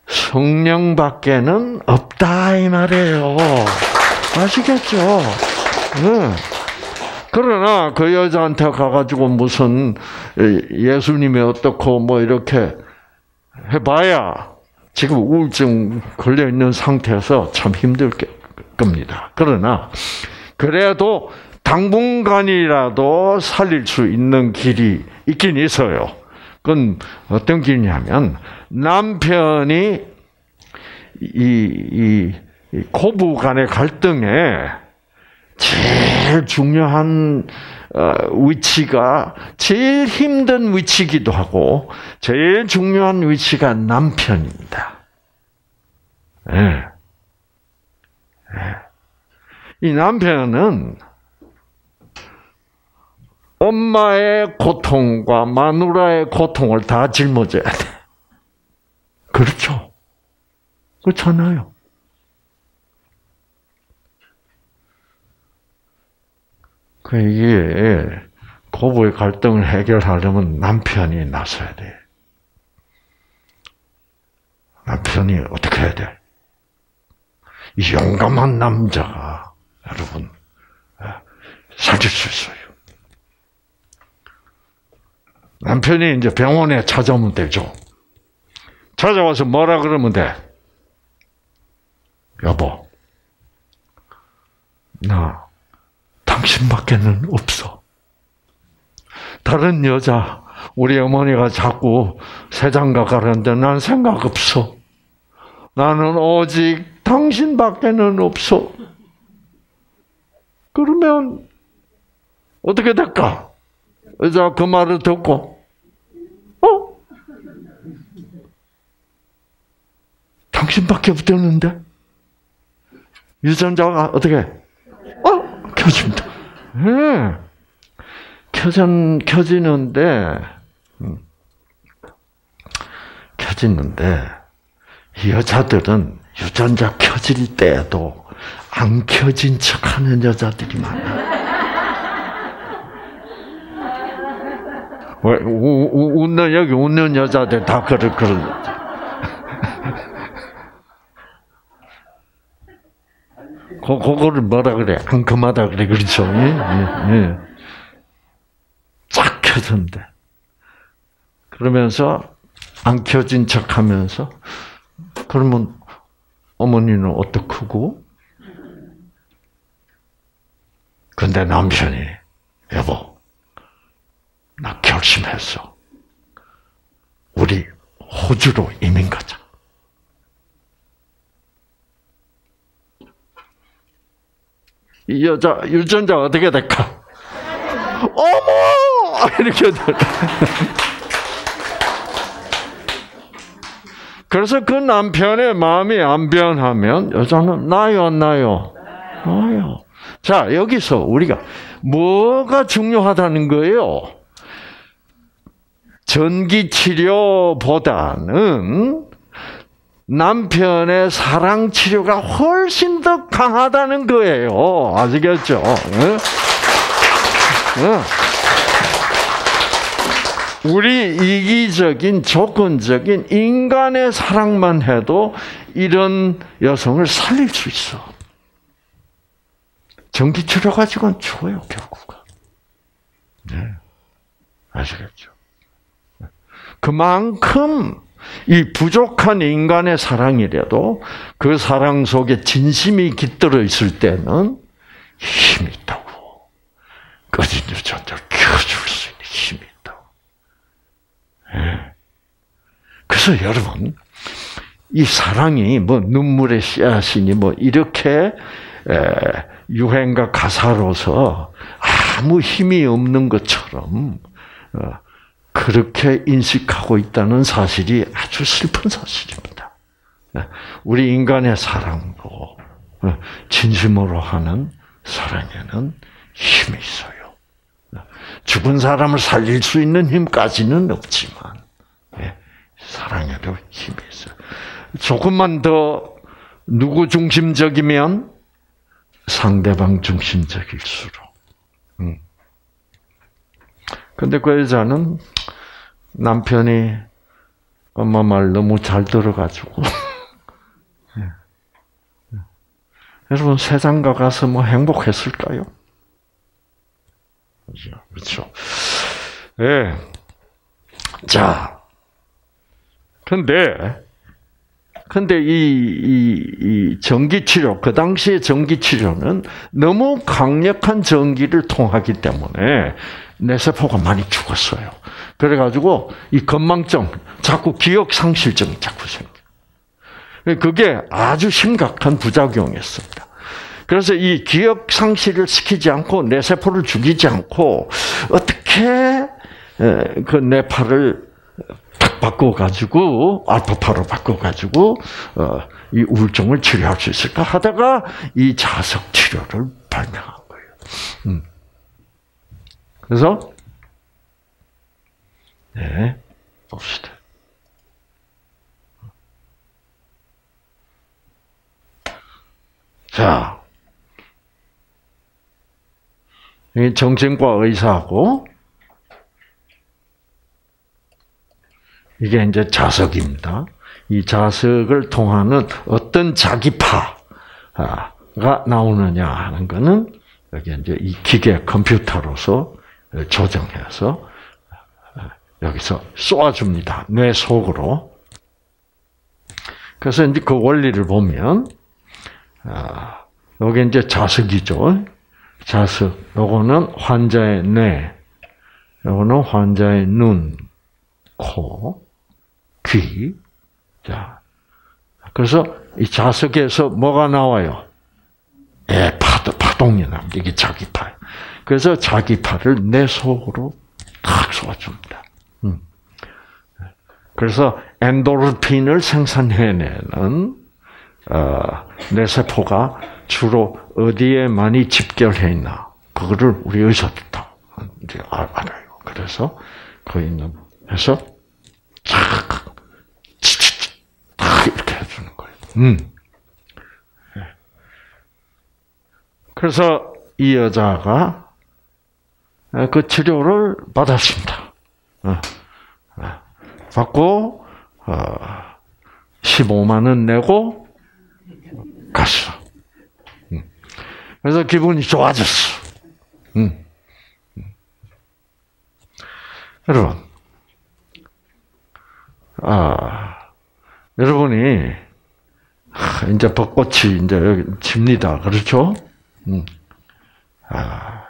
성령밖에는 없다 이 말이에요. 아시겠죠? 네. 그러나 그 여자한테 가가지고 무슨 예수님이 어떻고 뭐 이렇게 해봐야 지금 우울증 걸려 있는 상태에서 참 힘들 겁니다. 그러나 그래도 당분간이라도 살릴 수 있는 길이 있긴 있어요. 그건 어떤 길이냐면 남편이 이, 이 고부 간의 갈등에 제일 중요한 어, 위치가 제일 힘든 위치기도 하고 제일 중요한 위치가 남편입니다. 네. 네. 이 남편은 엄마의 고통과 마누라의 고통을 다 짊어져야 돼. 그렇죠. 그렇잖아요. 그 이게 고부의 갈등을 해결하려면 남편이 나서야 돼. 남편이 어떻게 해야 돼? 이 용감한 남자가 여러분 살릴 수 있어요. 남편이 이제 병원에 찾아오면 되죠. 찾아와서 뭐라 그러면 돼? 여보, 나 당신밖에는 없어. 다른 여자, 우리 어머니가 자꾸 세장가 가는데 난 생각 없어. 나는 오직 당신밖에는 없어. 그러면 어떻게 될까? 여자 그 말을 듣고 어? 당신밖에 없었는데 유전자가 어떻게 어 켜집니다. 네. 켜진 켜지는데 음. 켜지는데 여자들은 유전자 켜질 때에도 안 켜진 척하는 여자들이 많아. 왜 웃는 여기 웃는 여자들 다 그럴 그런. 그 그거를 뭐라 그래? 앙큼하다 그래 그렇죠? 예, 예, 예. 쫙 켜졌는데 그러면서 안 켜진 척 하면서 그러면 어머니는 어떡하고? 근데 남편이 여보 나 결심했어. 우리 호주로 이민 가자. 이 여자 유전자 어떻게 될까? 어머 이렇게 될까? 그래서 그 남편의 마음이 안 변하면 여자는 나요 안 나요 나요. 자 여기서 우리가 뭐가 중요하다는 거예요? 전기 치료보다는 남편의 사랑 치료가 훨씬 더 강하다는 거예요. 아시겠죠? 우리 이기적인 조건적인 인간의 사랑만 해도 이런 여성을 살릴 수 있어. 전기 치료 가지고는 좋아요, 결국은. 네. 아시겠죠? 그만큼 이 부족한 인간의 사랑이라도 그 사랑 속에 진심이 깃들어 있을 때는 힘이 있다고. 꺼진 유전자를 켜줄 수 있는 힘이 있다고. 네. 그래서 여러분, 이 사랑이 뭐 눈물의 씨앗이니 뭐 이렇게 유행과 가사로서 아무 힘이 없는 것처럼 어, 그렇게 인식하고 있다는 사실이 아주 슬픈 사실입니다. 예, 우리 인간의 사랑도 어, 진심으로 하는 사랑에는 힘이 있어요. 어, 죽은 사람을 살릴 수 있는 힘까지는 없지만 예, 사랑에도 힘이 있어요. 조금만 더 누구 중심적이면 상대방 중심적일수록. 음. 근데 그 여자는 남편이 엄마 말 너무 잘 들어가지고. 예. 여러분, 세상가 가서 뭐 행복했을까요? 그렇죠. 그렇죠. 예. 자. 근데, 근데 이, 이, 이 전기치료, 그 당시의 전기치료는 너무 강력한 전기를 통하기 때문에 뇌세포가 많이 죽었어요. 그래가지고 이 건망증, 자꾸 기억 상실증이 자꾸 생겨. 그게 아주 심각한 부작용이었습니다. 그래서 이 기억 상실을 시키지 않고 뇌세포를 죽이지 않고 어떻게 그 뇌파를 바꿔가지고 알파파로 바꿔가지고 어, 이 우울증을 치료할 수 있을까 하다가 이 자석 치료를 발명한 거예요. 음. 그래서 네 봅시다. 자, 정신과 의사하고 이게 이제 자석입니다. 이 자석을 통하는 어떤 자기파가 나오느냐 하는 거는 여기 이제 이 기계 컴퓨터로서 조정해서 여기서 쏘아줍니다. 뇌 속으로. 그래서 이제 그 원리를 보면, 여기 이제 자석이죠. 자석. 요거는 환자의 뇌. 요거는 환자의 눈, 코, 귀. 자, 그래서 이 자석에서 뭐가 나와요? 예, 파도, 파동이 납니다. 이게 자기 파. 그래서 자기 파를 내 속으로 탁 쏘아줍니다. 음. 그래서 엔도르핀을 생산해내는 어, 뇌세포가 주로 어디에 많이 집결해 있나 그거를 우리 의사들 다 이제 알아요. 그래서 그 있는 해서 탁, 탁 이렇게 해주는 거예요. 음. 예. 그래서 이 여자가 그 치료를 받았습니다. 어. 어. 받고 15만 원 내고 갔어. 음. 그래서 기분이 좋아졌어. 음. 여러분, 아, 여러분이, 이제 벚꽃이 이제 여기 집니다. 그렇죠? 음. 아,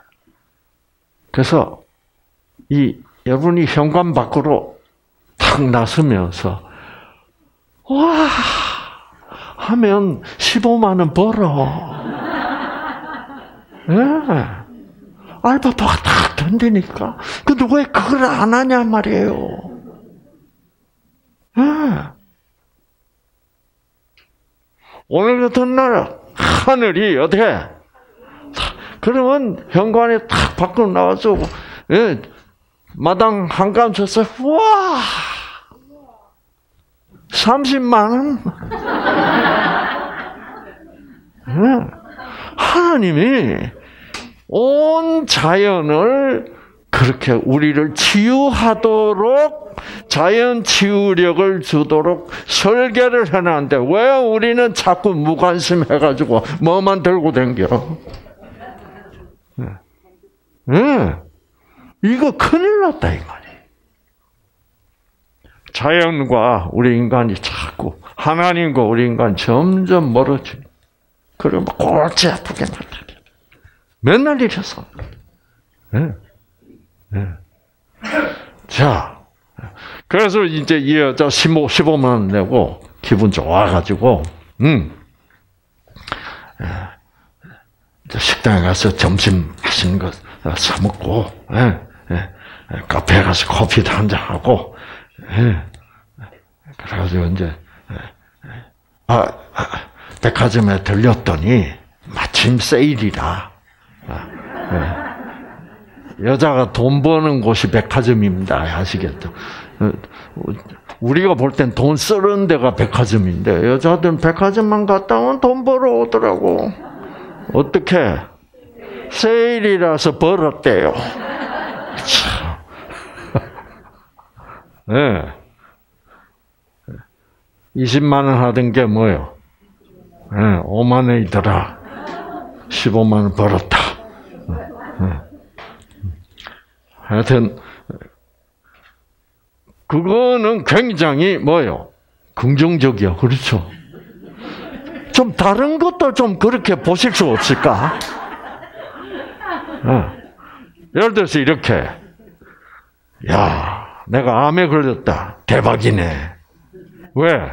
그래서, 이, 여러분이 현관 밖으로 탁 나서면서, 와! 하면 15만 원 벌어. 예. 네. 알바바가 탁 된다니까. 근데 왜 그걸 안 하냐 말이에요. 네. 오늘 같은 날 하늘이 어떻게? 그러면 현관에 탁 밖으로 나와서 예, 마당 한감 쳤어요. 와, 30만 원. 예. 하나님이 온 자연을 그렇게 우리를 치유하도록 자연 치유력을 주도록 설계를 해놨는데 왜 우리는 자꾸 무관심해가지고 뭐만 들고 댕겨? 네. 네. 이거 큰일 났다 이. 자연과 우리 인간이 자꾸 하나님과 우리 인간 점점 멀어지. 그러면 골치 아프게 만들게. 맨날 이랬어. 네. 네. 자, 그래서 이제 이 여자 15, 15만 원 내고 기분 좋아가지고, 음, 식당에 가서 점심 맛있는 거 사 먹고, 예, 예, 카페에 가서 커피도 한잔 하고, 예, 그래가지고 이제 아, 아, 백화점에 들렸더니 마침 세일이라. 아, 예. 여자가 돈 버는 곳이 백화점입니다. 아시겠죠? 어, 우리가 볼 땐 돈 쓰는 데가 백화점인데 여자들은 백화점만 갔다 오면 돈 벌어 오더라고. 어떻게? 세일이라서 벌었대요. 참. 네. 20만 원 하던 게 뭐요? 네, 5만 원이더라. 15만 원 벌었다. 네. 하여튼 그거는 굉장히 뭐요? 긍정적이야. 그렇죠? 좀 다른 것도 좀 그렇게 보실 수 없을까? 어. 예를 들어서 이렇게, 야, 내가 암에 걸렸다. 대박이네. 왜?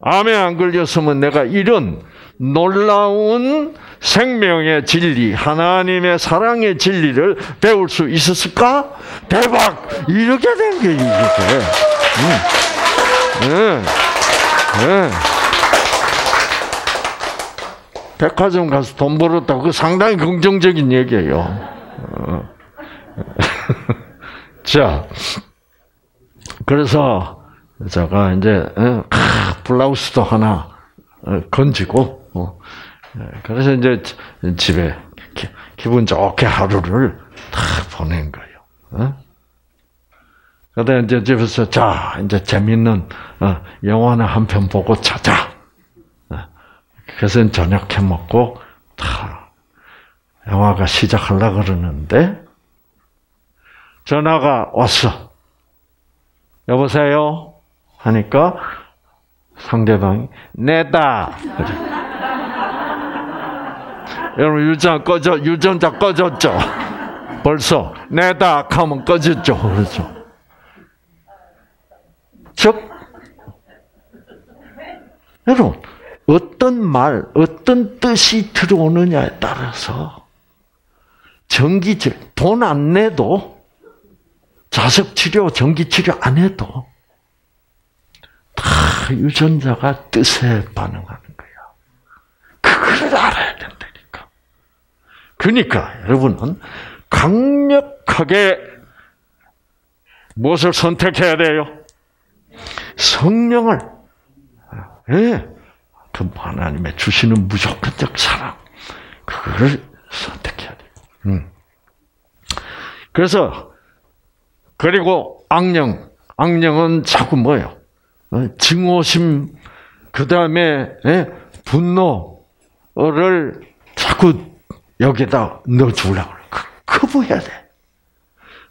암에 안 걸렸으면 내가 이런 놀라운 생명의 진리, 하나님의 사랑의 진리를 배울 수 있었을까? 대박! 이렇게 된 게 이렇게. 응. 네. 네. 백화점 가서 돈 벌었다. 그 상당히 긍정적인 얘기예요. 어. 자, 그래서 제가 이제 어, 블라우스도 하나 어, 건지고, 그래서 이제 집에 기분 좋게 하루를 다 보낸 거예요. 그다음 이제 집에서 자 이제 재밌는 영화나 한 편 보고 자자. 그래서 저녁 해 먹고 다 영화가 시작하려 그러는데 전화가 왔어. 여보세요? 하니까 상대방이 내다. 여러분 유전 꺼져 유전자 꺼졌죠? 벌써 내다 하면 꺼졌죠, 그렇죠? 즉 여러분 어떤 말, 어떤 뜻이 들어오느냐에 따라서 전기질 돈 안 내도 자석 치료, 전기 치료 안 해도 다 유전자가 뜻에 반응하는 거야. 그걸 알아야 된다니까. 그러니까 여러분은 강력하게 무엇을 선택해야 돼요? 성령을. 예. 그 하나님의 주시는 무조건적 사랑, 그거를 선택해야 돼요. 음. 그래서, 그리고 악령, 악령은 자꾸 뭐예요? 어, 증오심, 그 다음에, 예? 분노를 자꾸 여기다 넣어주려고. 그, 커버해야 돼.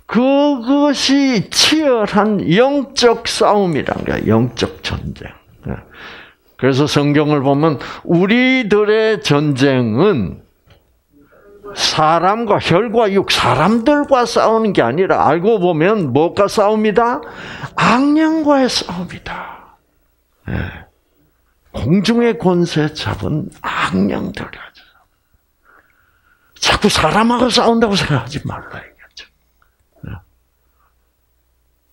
그것이 치열한 영적 싸움이란 거야. 영적 전쟁. 예. 그래서 성경을 보면 우리들의 전쟁은 사람과 혈과 육 사람들과 싸우는 게 아니라 알고 보면 뭐가 싸움이다? 악령과의 싸움이다. 네. 공중의 권세 잡은 악령들이야. 자꾸 사람하고 싸운다고 생각하지 말라 이거죠. 네.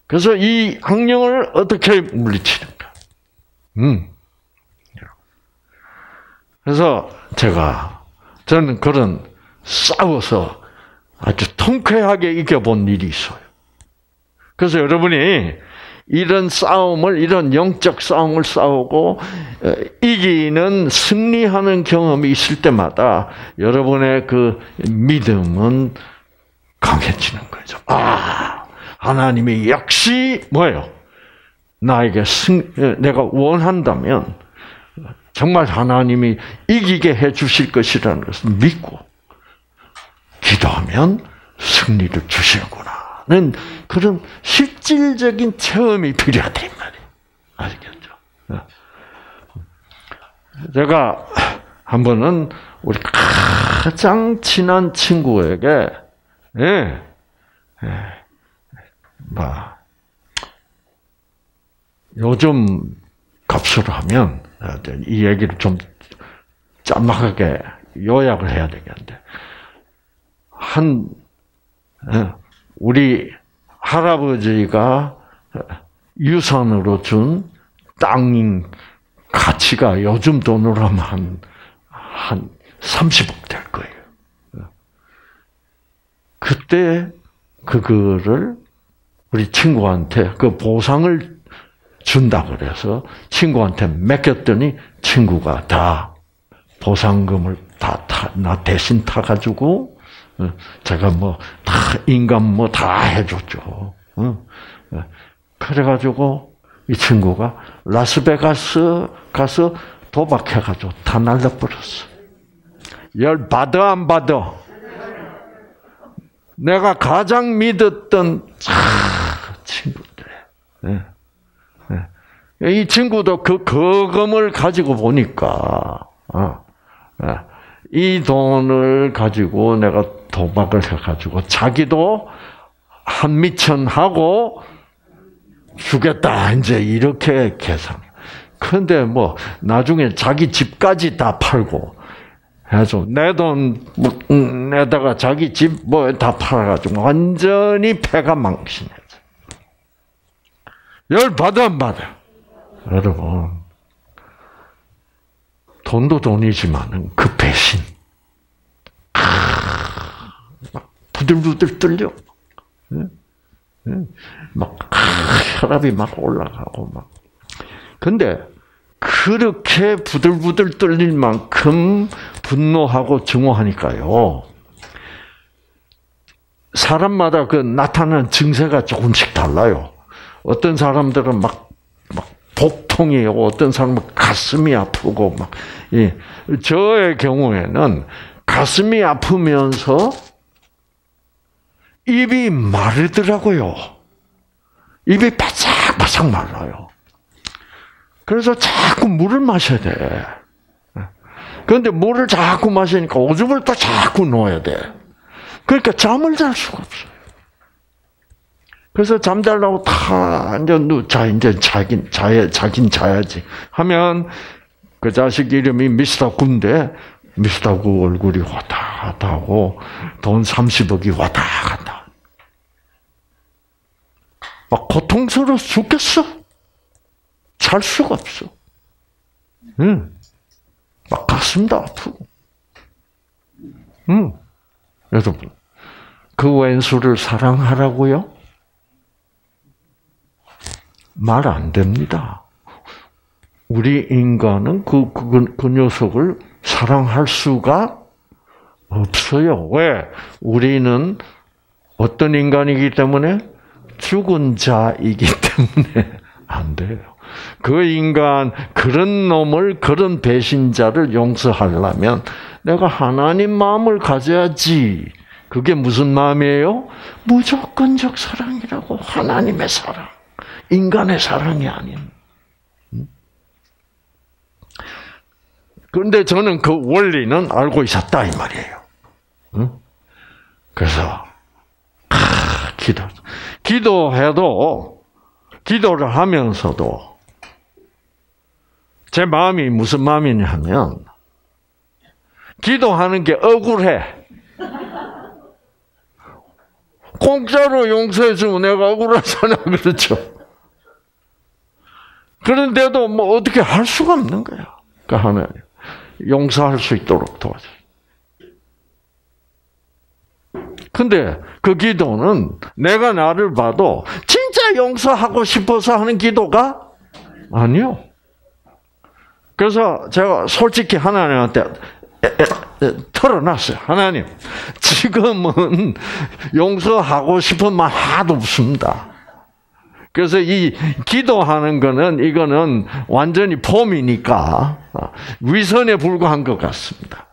그래서 이 악령을 어떻게 물리치는가? 음. 그래서 제가 저는 그런 싸워서 아주 통쾌하게 이겨본 일이 있어요. 그래서 여러분이 이런 싸움을 이런 영적 싸움을 싸우고 어, 이기는 승리하는 경험이 있을 때마다 여러분의 그 믿음은 강해지는 거죠. 아 하나님이 역시 뭐예요? 나에게 승 어, 내가 원한다면 정말 하나님이 이기게 해 주실 것이라는 것을 믿고 기도하면 승리를 주시는구나는 그런 실질적인 체험이 필요하다 이 말이에요. 아시겠죠? 예. 제가 한 번은 우리 가장 친한 친구에게 예, 예, 뭐 요즘 값으로 하면 이 얘기를 좀 짤막하게 요약을 해야 되겠는데 한 어, 우리 할아버지가 유산으로 준 땅 가치가 요즘 돈으로 하면 한, 한 30억 될 거예요. 그때 그거를 우리 친구한테 그 보상을 준다 그래서 친구한테 맡겼더니 친구가 다 보상금을 다 나 대신 타가지고 어, 제가 뭐 다 인간 뭐다 해줬죠. 어. 어. 그래가지고 이 친구가 라스베가스 가서 도박해가지고 다 날려버렸어. 열 받아 안 받아? 내가 가장 믿었던 친구들. 이 친구도 그 거금을 가지고 보니까 이 돈을 가지고 내가 도박을 해가지고 자기도 한 미천 하고 주겠다 이제 이렇게 계산. 근데 뭐 나중에 자기 집까지 다 팔고 해서 내돈 뭐, 음, 내다가 자기 집 뭐 다 팔아가지고 완전히 패가 망신했어. 열 받아 안 받아. 여러분 돈도 돈이지만은 그 배신. 막 부들부들 떨려. 막 혈압이 막 올라가고 막. 근데 그렇게 부들부들 떨릴 만큼 분노하고 증오하니까요. 사람마다 그 나타나는 증세가 조금씩 달라요. 어떤 사람들은 막, 막 복통이 어떤 사람은 가슴이 아프고 막, 예. 저의 경우에는 가슴이 아프면서 입이 마르더라고요. 입이 바삭바삭 말라요. 그래서 자꾸 물을 마셔야 돼. 그런데 물을 자꾸 마시니까 오줌을 또 자꾸 넣어야 돼. 그러니까 잠을 잘 수가 없어요. 그래서 잠자려고 다 이제 자 이제 자긴 자야 자긴 자야지 하면 그 자식 이름이 미스터 군데 미스터 구 얼굴이 왔다 갔다 하고 돈 30억이 왔다 갔다. 막 고통스러워 죽겠어. 잘 수가 없어. 응. 막 가슴도 아프고. 응. 여러분, 그 왼수를 사랑하라고요? 말 안 됩니다. 우리 인간은 그, 그, 그 녀석을 사랑할 수가 없어요. 왜? 우리는 어떤 인간이기 때문에 죽은 자이기 때문에 안 돼요. 그 인간, 그런 놈을, 그런 배신자를 용서하려면 내가 하나님 마음을 가져야지. 그게 무슨 마음이에요? 무조건적 사랑이라고. 하나님의 사랑. 인간의 사랑이 아닌. 그런데 저는 그 원리는 알고 있었다 이 말이에요. 그래서 기도, 기도해도 기도를 하면서도 제 마음이 무슨 마음이냐면 기도하는 게 억울해. 공짜로 용서해주면 내가 억울하잖아, 그렇죠? 그런데도 뭐 어떻게 할 수가 없는 거야. 그 하나님. 용서할 수 있도록 도와줘. 근데 그 기도는 내가 나를 봐도 진짜 용서하고 싶어서 하는 기도가 아니요. 그래서 제가 솔직히 하나님한테 털어놨어요. 하나님, 지금은 용서하고 싶은 말 하나도 없습니다. 그래서 이 기도하는 거는 이거는 완전히 폼이니까 위선에 불과한 것 같습니다.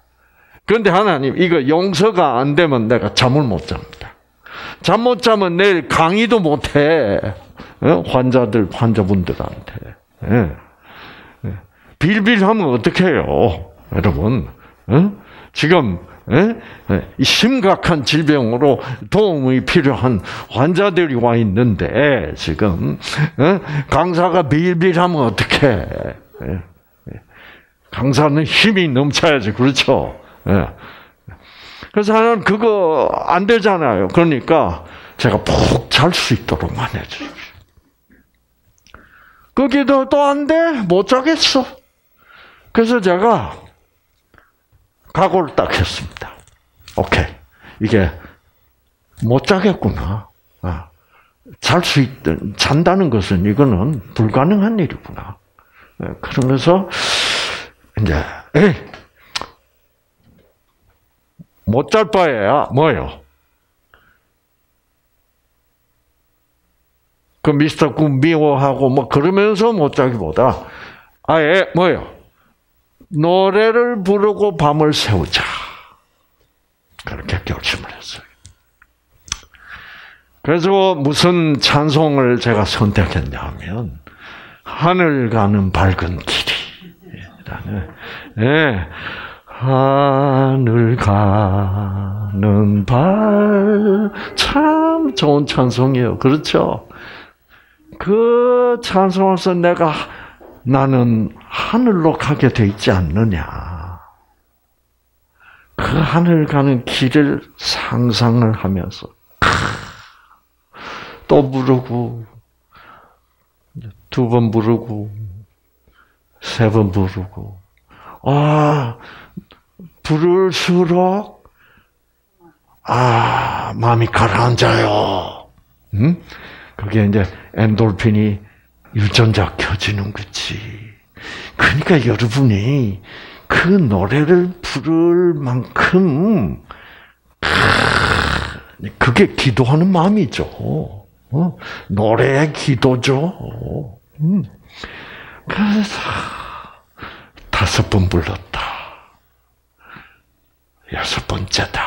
그런데 하나님, 이거 용서가 안 되면 내가 잠을 못 잡니다. 잠 못 자면 내일 강의도 못 해. 어? 환자들, 환자분들한테. 예. 예. 빌빌하면 어떻게 해요? 여러분. 어? 지금 심각한 질병으로 도움이 필요한 환자들이 와 있는데 지금 강사가 빌빌하면 어떻게? 강사는 힘이 넘쳐야지 그렇죠. 그래서 나는 그거 안 되잖아요. 그러니까 제가 푹 잘 수 있도록만 해주십시오. 거기도 또 안 돼? 못 자겠어. 그래서 제가 각오를 딱 했습니다. 오케이. 이게 못 자겠구나. 아, 잘수 있든, 잔다는 것은 이거는 불가능한 일이구나. 예, 그러면서, 이제, 못 잘 바에야 뭐요? 그 미스터 구 미워하고 뭐 그러면서 못 자기보다 아예 뭐요? 노래를 부르고 밤을 새우자. 그렇게 결심을 했어요. 그래서 무슨 찬송을 제가 선택했냐면 하늘 가는 밝은 길이라는 예. 하늘 가는 발 참 좋은 찬송이에요. 그렇죠? 그 찬송에서 내가 나는 하늘로 가게 돼 있지 않느냐. 그 하늘 가는 길을 상상을 하면서 또 부르고 두 번 부르고 세 번 부르고 아 부를수록 아 마음이 가라앉아요. 음? 그게 이제 엔돌핀이 유전자 켜지는 거지. 그러니까 여러분이 그 노래를 부를 만큼 그게 기도하는 마음이죠. 어? 노래의 기도죠. 음. 그래서 다섯 번 불렀다. 여섯 번째다.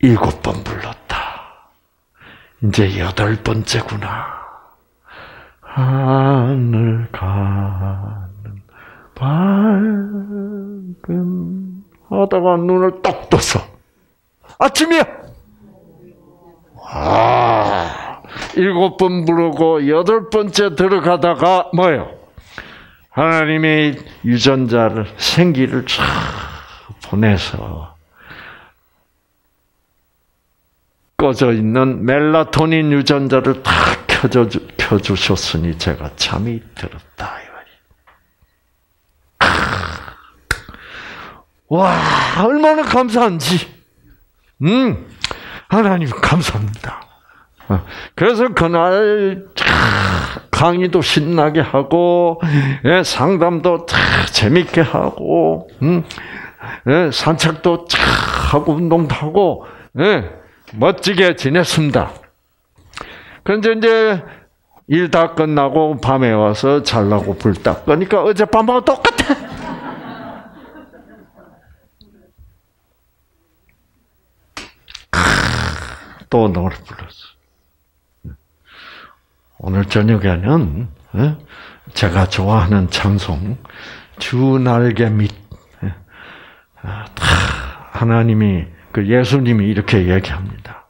일곱 번 불렀다. 이제 여덟 번째구나. 하늘 가는 밝은 하다가 눈을 딱 떠서 아침이야. 아 일곱 번 부르고 여덟 번째 들어가다가 뭐요? 하나님의 유전자를 생기를 쫙 보내서 꺼져 있는 멜라토닌 유전자를 탁 켜줘, 켜주셨으니 제가 잠이 들었다. 와, 얼마나 감사한지. 음, 하나님 감사합니다. 어, 그래서 그날 강의도 신나게 하고 예, 상담도 재밌게 하고 음, 예, 산책도 하고 운동도 하고 예, 멋지게 지냈습니다. 그런데 이제 일 다 끝나고 밤에 와서 잘라고 불딱 끄니까 어젯밤하고 똑같아. 또 노래 불렀어. 오늘 저녁에는 어? 제가 좋아하는 찬송 주 날개 밑 아, 하나님이 그 예수님이 이렇게 얘기합니다.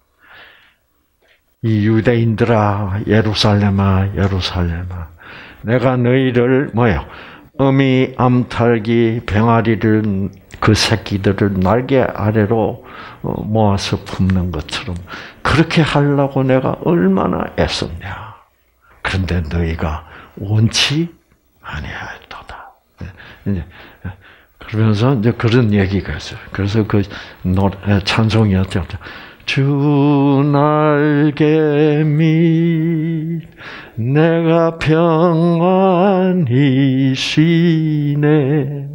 이 유대인들아 예루살렘아 예루살렘아 내가 너희를 뭐요 어미 암탈기 병아리를 그 새끼들을 날개 아래로 어, 모아서 품는 것처럼 그렇게 하려고 내가 얼마나 애썼냐. 그런데 너희가 원치 아니하였도다. 네, 이제 그러면서 이제 그런 얘기가 있어요. 그래서 그 찬송이었죠. 주 날개 밑 내가 평안히 쉬네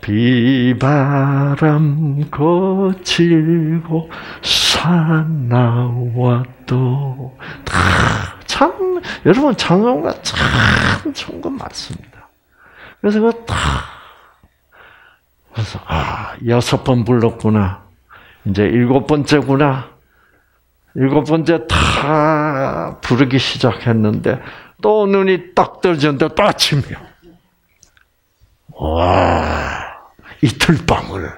비바람 거칠고 사나워도 참 여러분 찬송가 참 좋은 것 맞습니다. 그래서 그다 그래서 아 여섯 번 불렀구나. 이제 일곱 번째구나. 일곱 번째 다 부르기 시작했는데 또 눈이 딱 떨어졌는데 또 아침이요. 와 이틀 밤을.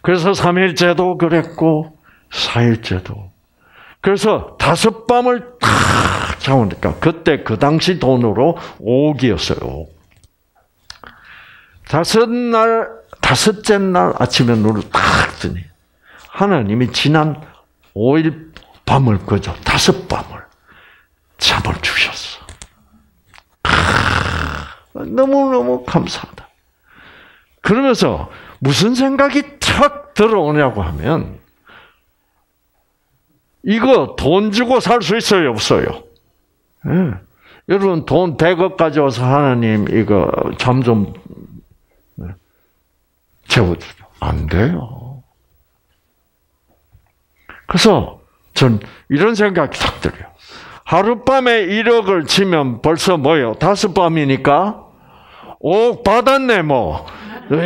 그래서 3일째도 그랬고 4일째도. 그래서 다섯 밤을 탁 자니까 그때 그 당시 돈으로 5억이었어요. 다섯 날 다섯째 날 아침에 눈을 딱 뜨니 하나님이 지난 5일 밤을 그죠 다섯 밤을 잠을 주셨어. 너무너무 감사하다. 그러면서 무슨 생각이 탁 들어오냐고 하면 이거 돈 주고 살 수 있어요, 없어요? 네. 여러분 돈 100억 가져와서 하나님 이거 잠 좀 채워주죠. 안 돼요. 그래서 전 이런 생각이 탁 들어요. 하룻밤에 1억을 치면 벌써 뭐요? 다섯 밤이니까 5억 받았네 뭐.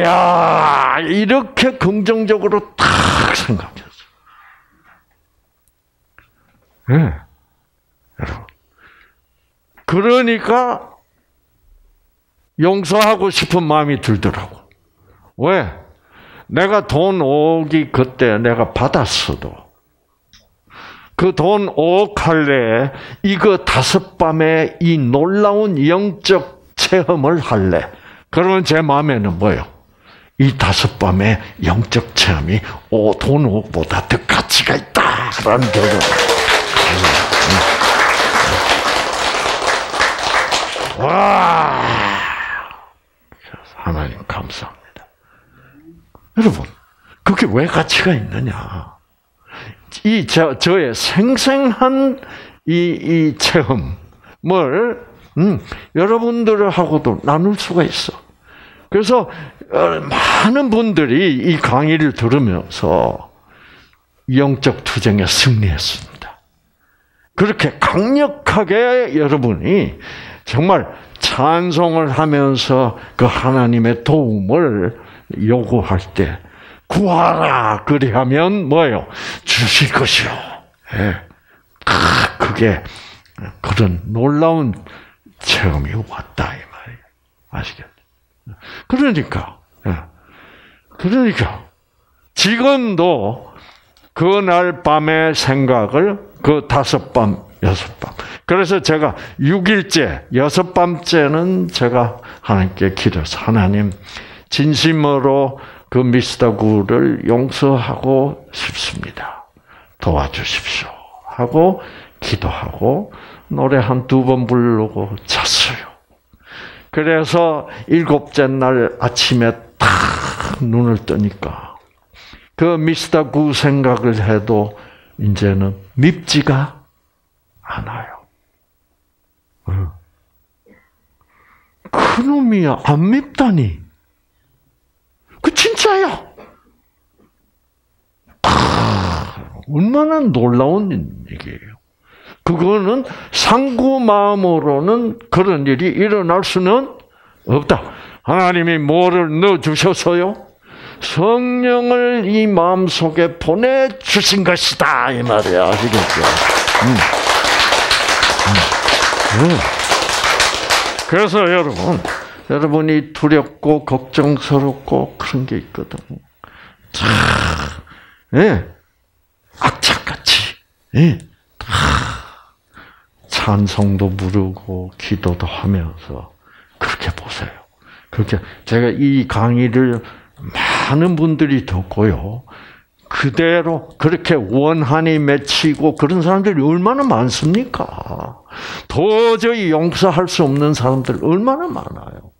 야 이렇게 긍정적으로 탁 생각했어. 예. 네. 여러분. 그러니까 용서하고 싶은 마음이 들더라고. 왜? 내가 돈 5억이 그때 내가 받았어도 그 돈 5억 할래 이거 다섯 밤에 이 놀라운 영적 체험을 할래. 그러면 제 마음에는 뭐요? 이 다섯 밤에 영적 체험이 오, 돈 5억보다 더 가치가 있다라는 결론. 와, 하나님 감사합니다. 여러분, 그게 왜 가치가 있느냐? 이 저, 저의 생생한 이, 이 체험을 음, 여러분들하고도 나눌 수가 있어. 그래서 어, 많은 분들이 이 강의를 들으면서 영적 투쟁에 승리했습니다. 그렇게 강력하게 여러분이 정말 찬송을 하면서 그 하나님의 도움을 요구할 때 구하라 그리하면 뭐예요? 주실 것이요. 예. 그게 그런 놀라운 체험이 왔다 이 말이에요. 아시겠죠? 그러니까 예. 그러니까 지금도 그날 밤의 생각을 그 다섯 밤, 여섯 밤. 그래서 제가 6일째, 여섯 밤째는 제가 하나님께 기도해서 하나님 진심으로 그 미스터구를 용서하고 싶습니다. 도와주십시오. 하고 기도하고 노래 한 두 번 부르고 잤어요. 그래서 일곱째 날 아침에 딱 눈을 뜨니까 그 미스터 구 생각을 해도 이제는 밉지가 않아요. 그놈이야 안 밉다니. 그 진짜야. 아, 얼마나 놀라운 얘기예요. 그거는 상구 마음으로는 그런 일이 일어날 수는 없다. 하나님이 뭐를 넣어 주셔서요? 성령을 이 마음 속에 보내 주신 것이다 이 말이야 아시겠죠? 음. 음. 음. 그래서 여러분 여러분이 두렵고 걱정스럽고 그런 게 있거든. 참, 예, 악착같이, 예, 찬송도 부르고 기도도 하면서 그렇게 보세요. 그렇게 제가 이 강의를 많은 분들이 듣고요. 그대로 그렇게 원한이 맺히고 그런 사람들이 얼마나 많습니까? 도저히 용서할 수 없는 사람들 얼마나 많아요.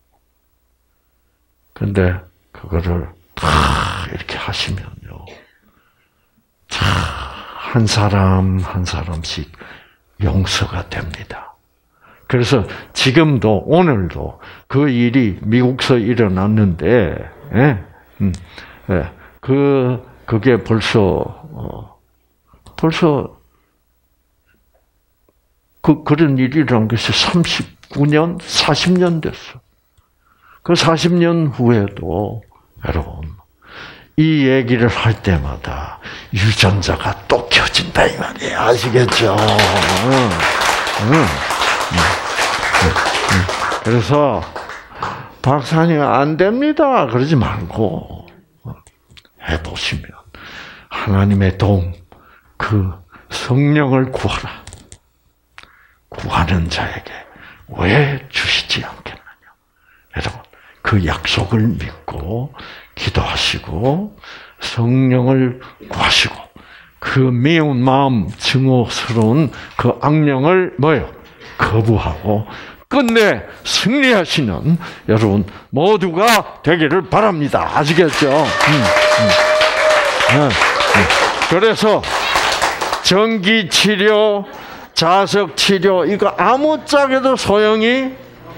근데 그거를 다 이렇게 하시면요. 한 사람 한 사람씩 용서가 됩니다. 그래서 지금도 오늘도 그 일이 미국서 일어났는데, 예, 음, 예, 그 그게 벌써 어, 벌써 그 그런 일이란 것이 39년, 40년 됐어. 그 40년 후에도 여러분 이 얘기를 할 때마다 유전자가 또 켜진다 이 말이에요. 아시겠죠? 응, 응. 그래서 박사님 안 됩니다. 그러지 말고 해보시면 하나님의 도움, 그 성령을 구하라. 구하는 자에게 왜 주시지 않겠느냐. 여러분, 그 약속을 믿고 기도하시고 성령을 구하시고 그 미운 마음 증오스러운 그 악령을 뭐요? 거부하고 끝내 승리하시는 여러분 모두가 되기를 바랍니다. 아시겠죠? 음, 음. 네, 네. 그래서 전기 치료, 자석 치료 이거 아무짝에도 소용이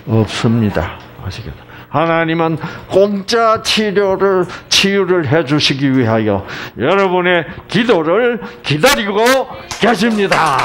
없습니다. 아시겠죠? 하나님은 공짜 치료를 치유를 해주시기 위하여 여러분의 기도를 기다리고 계십니다.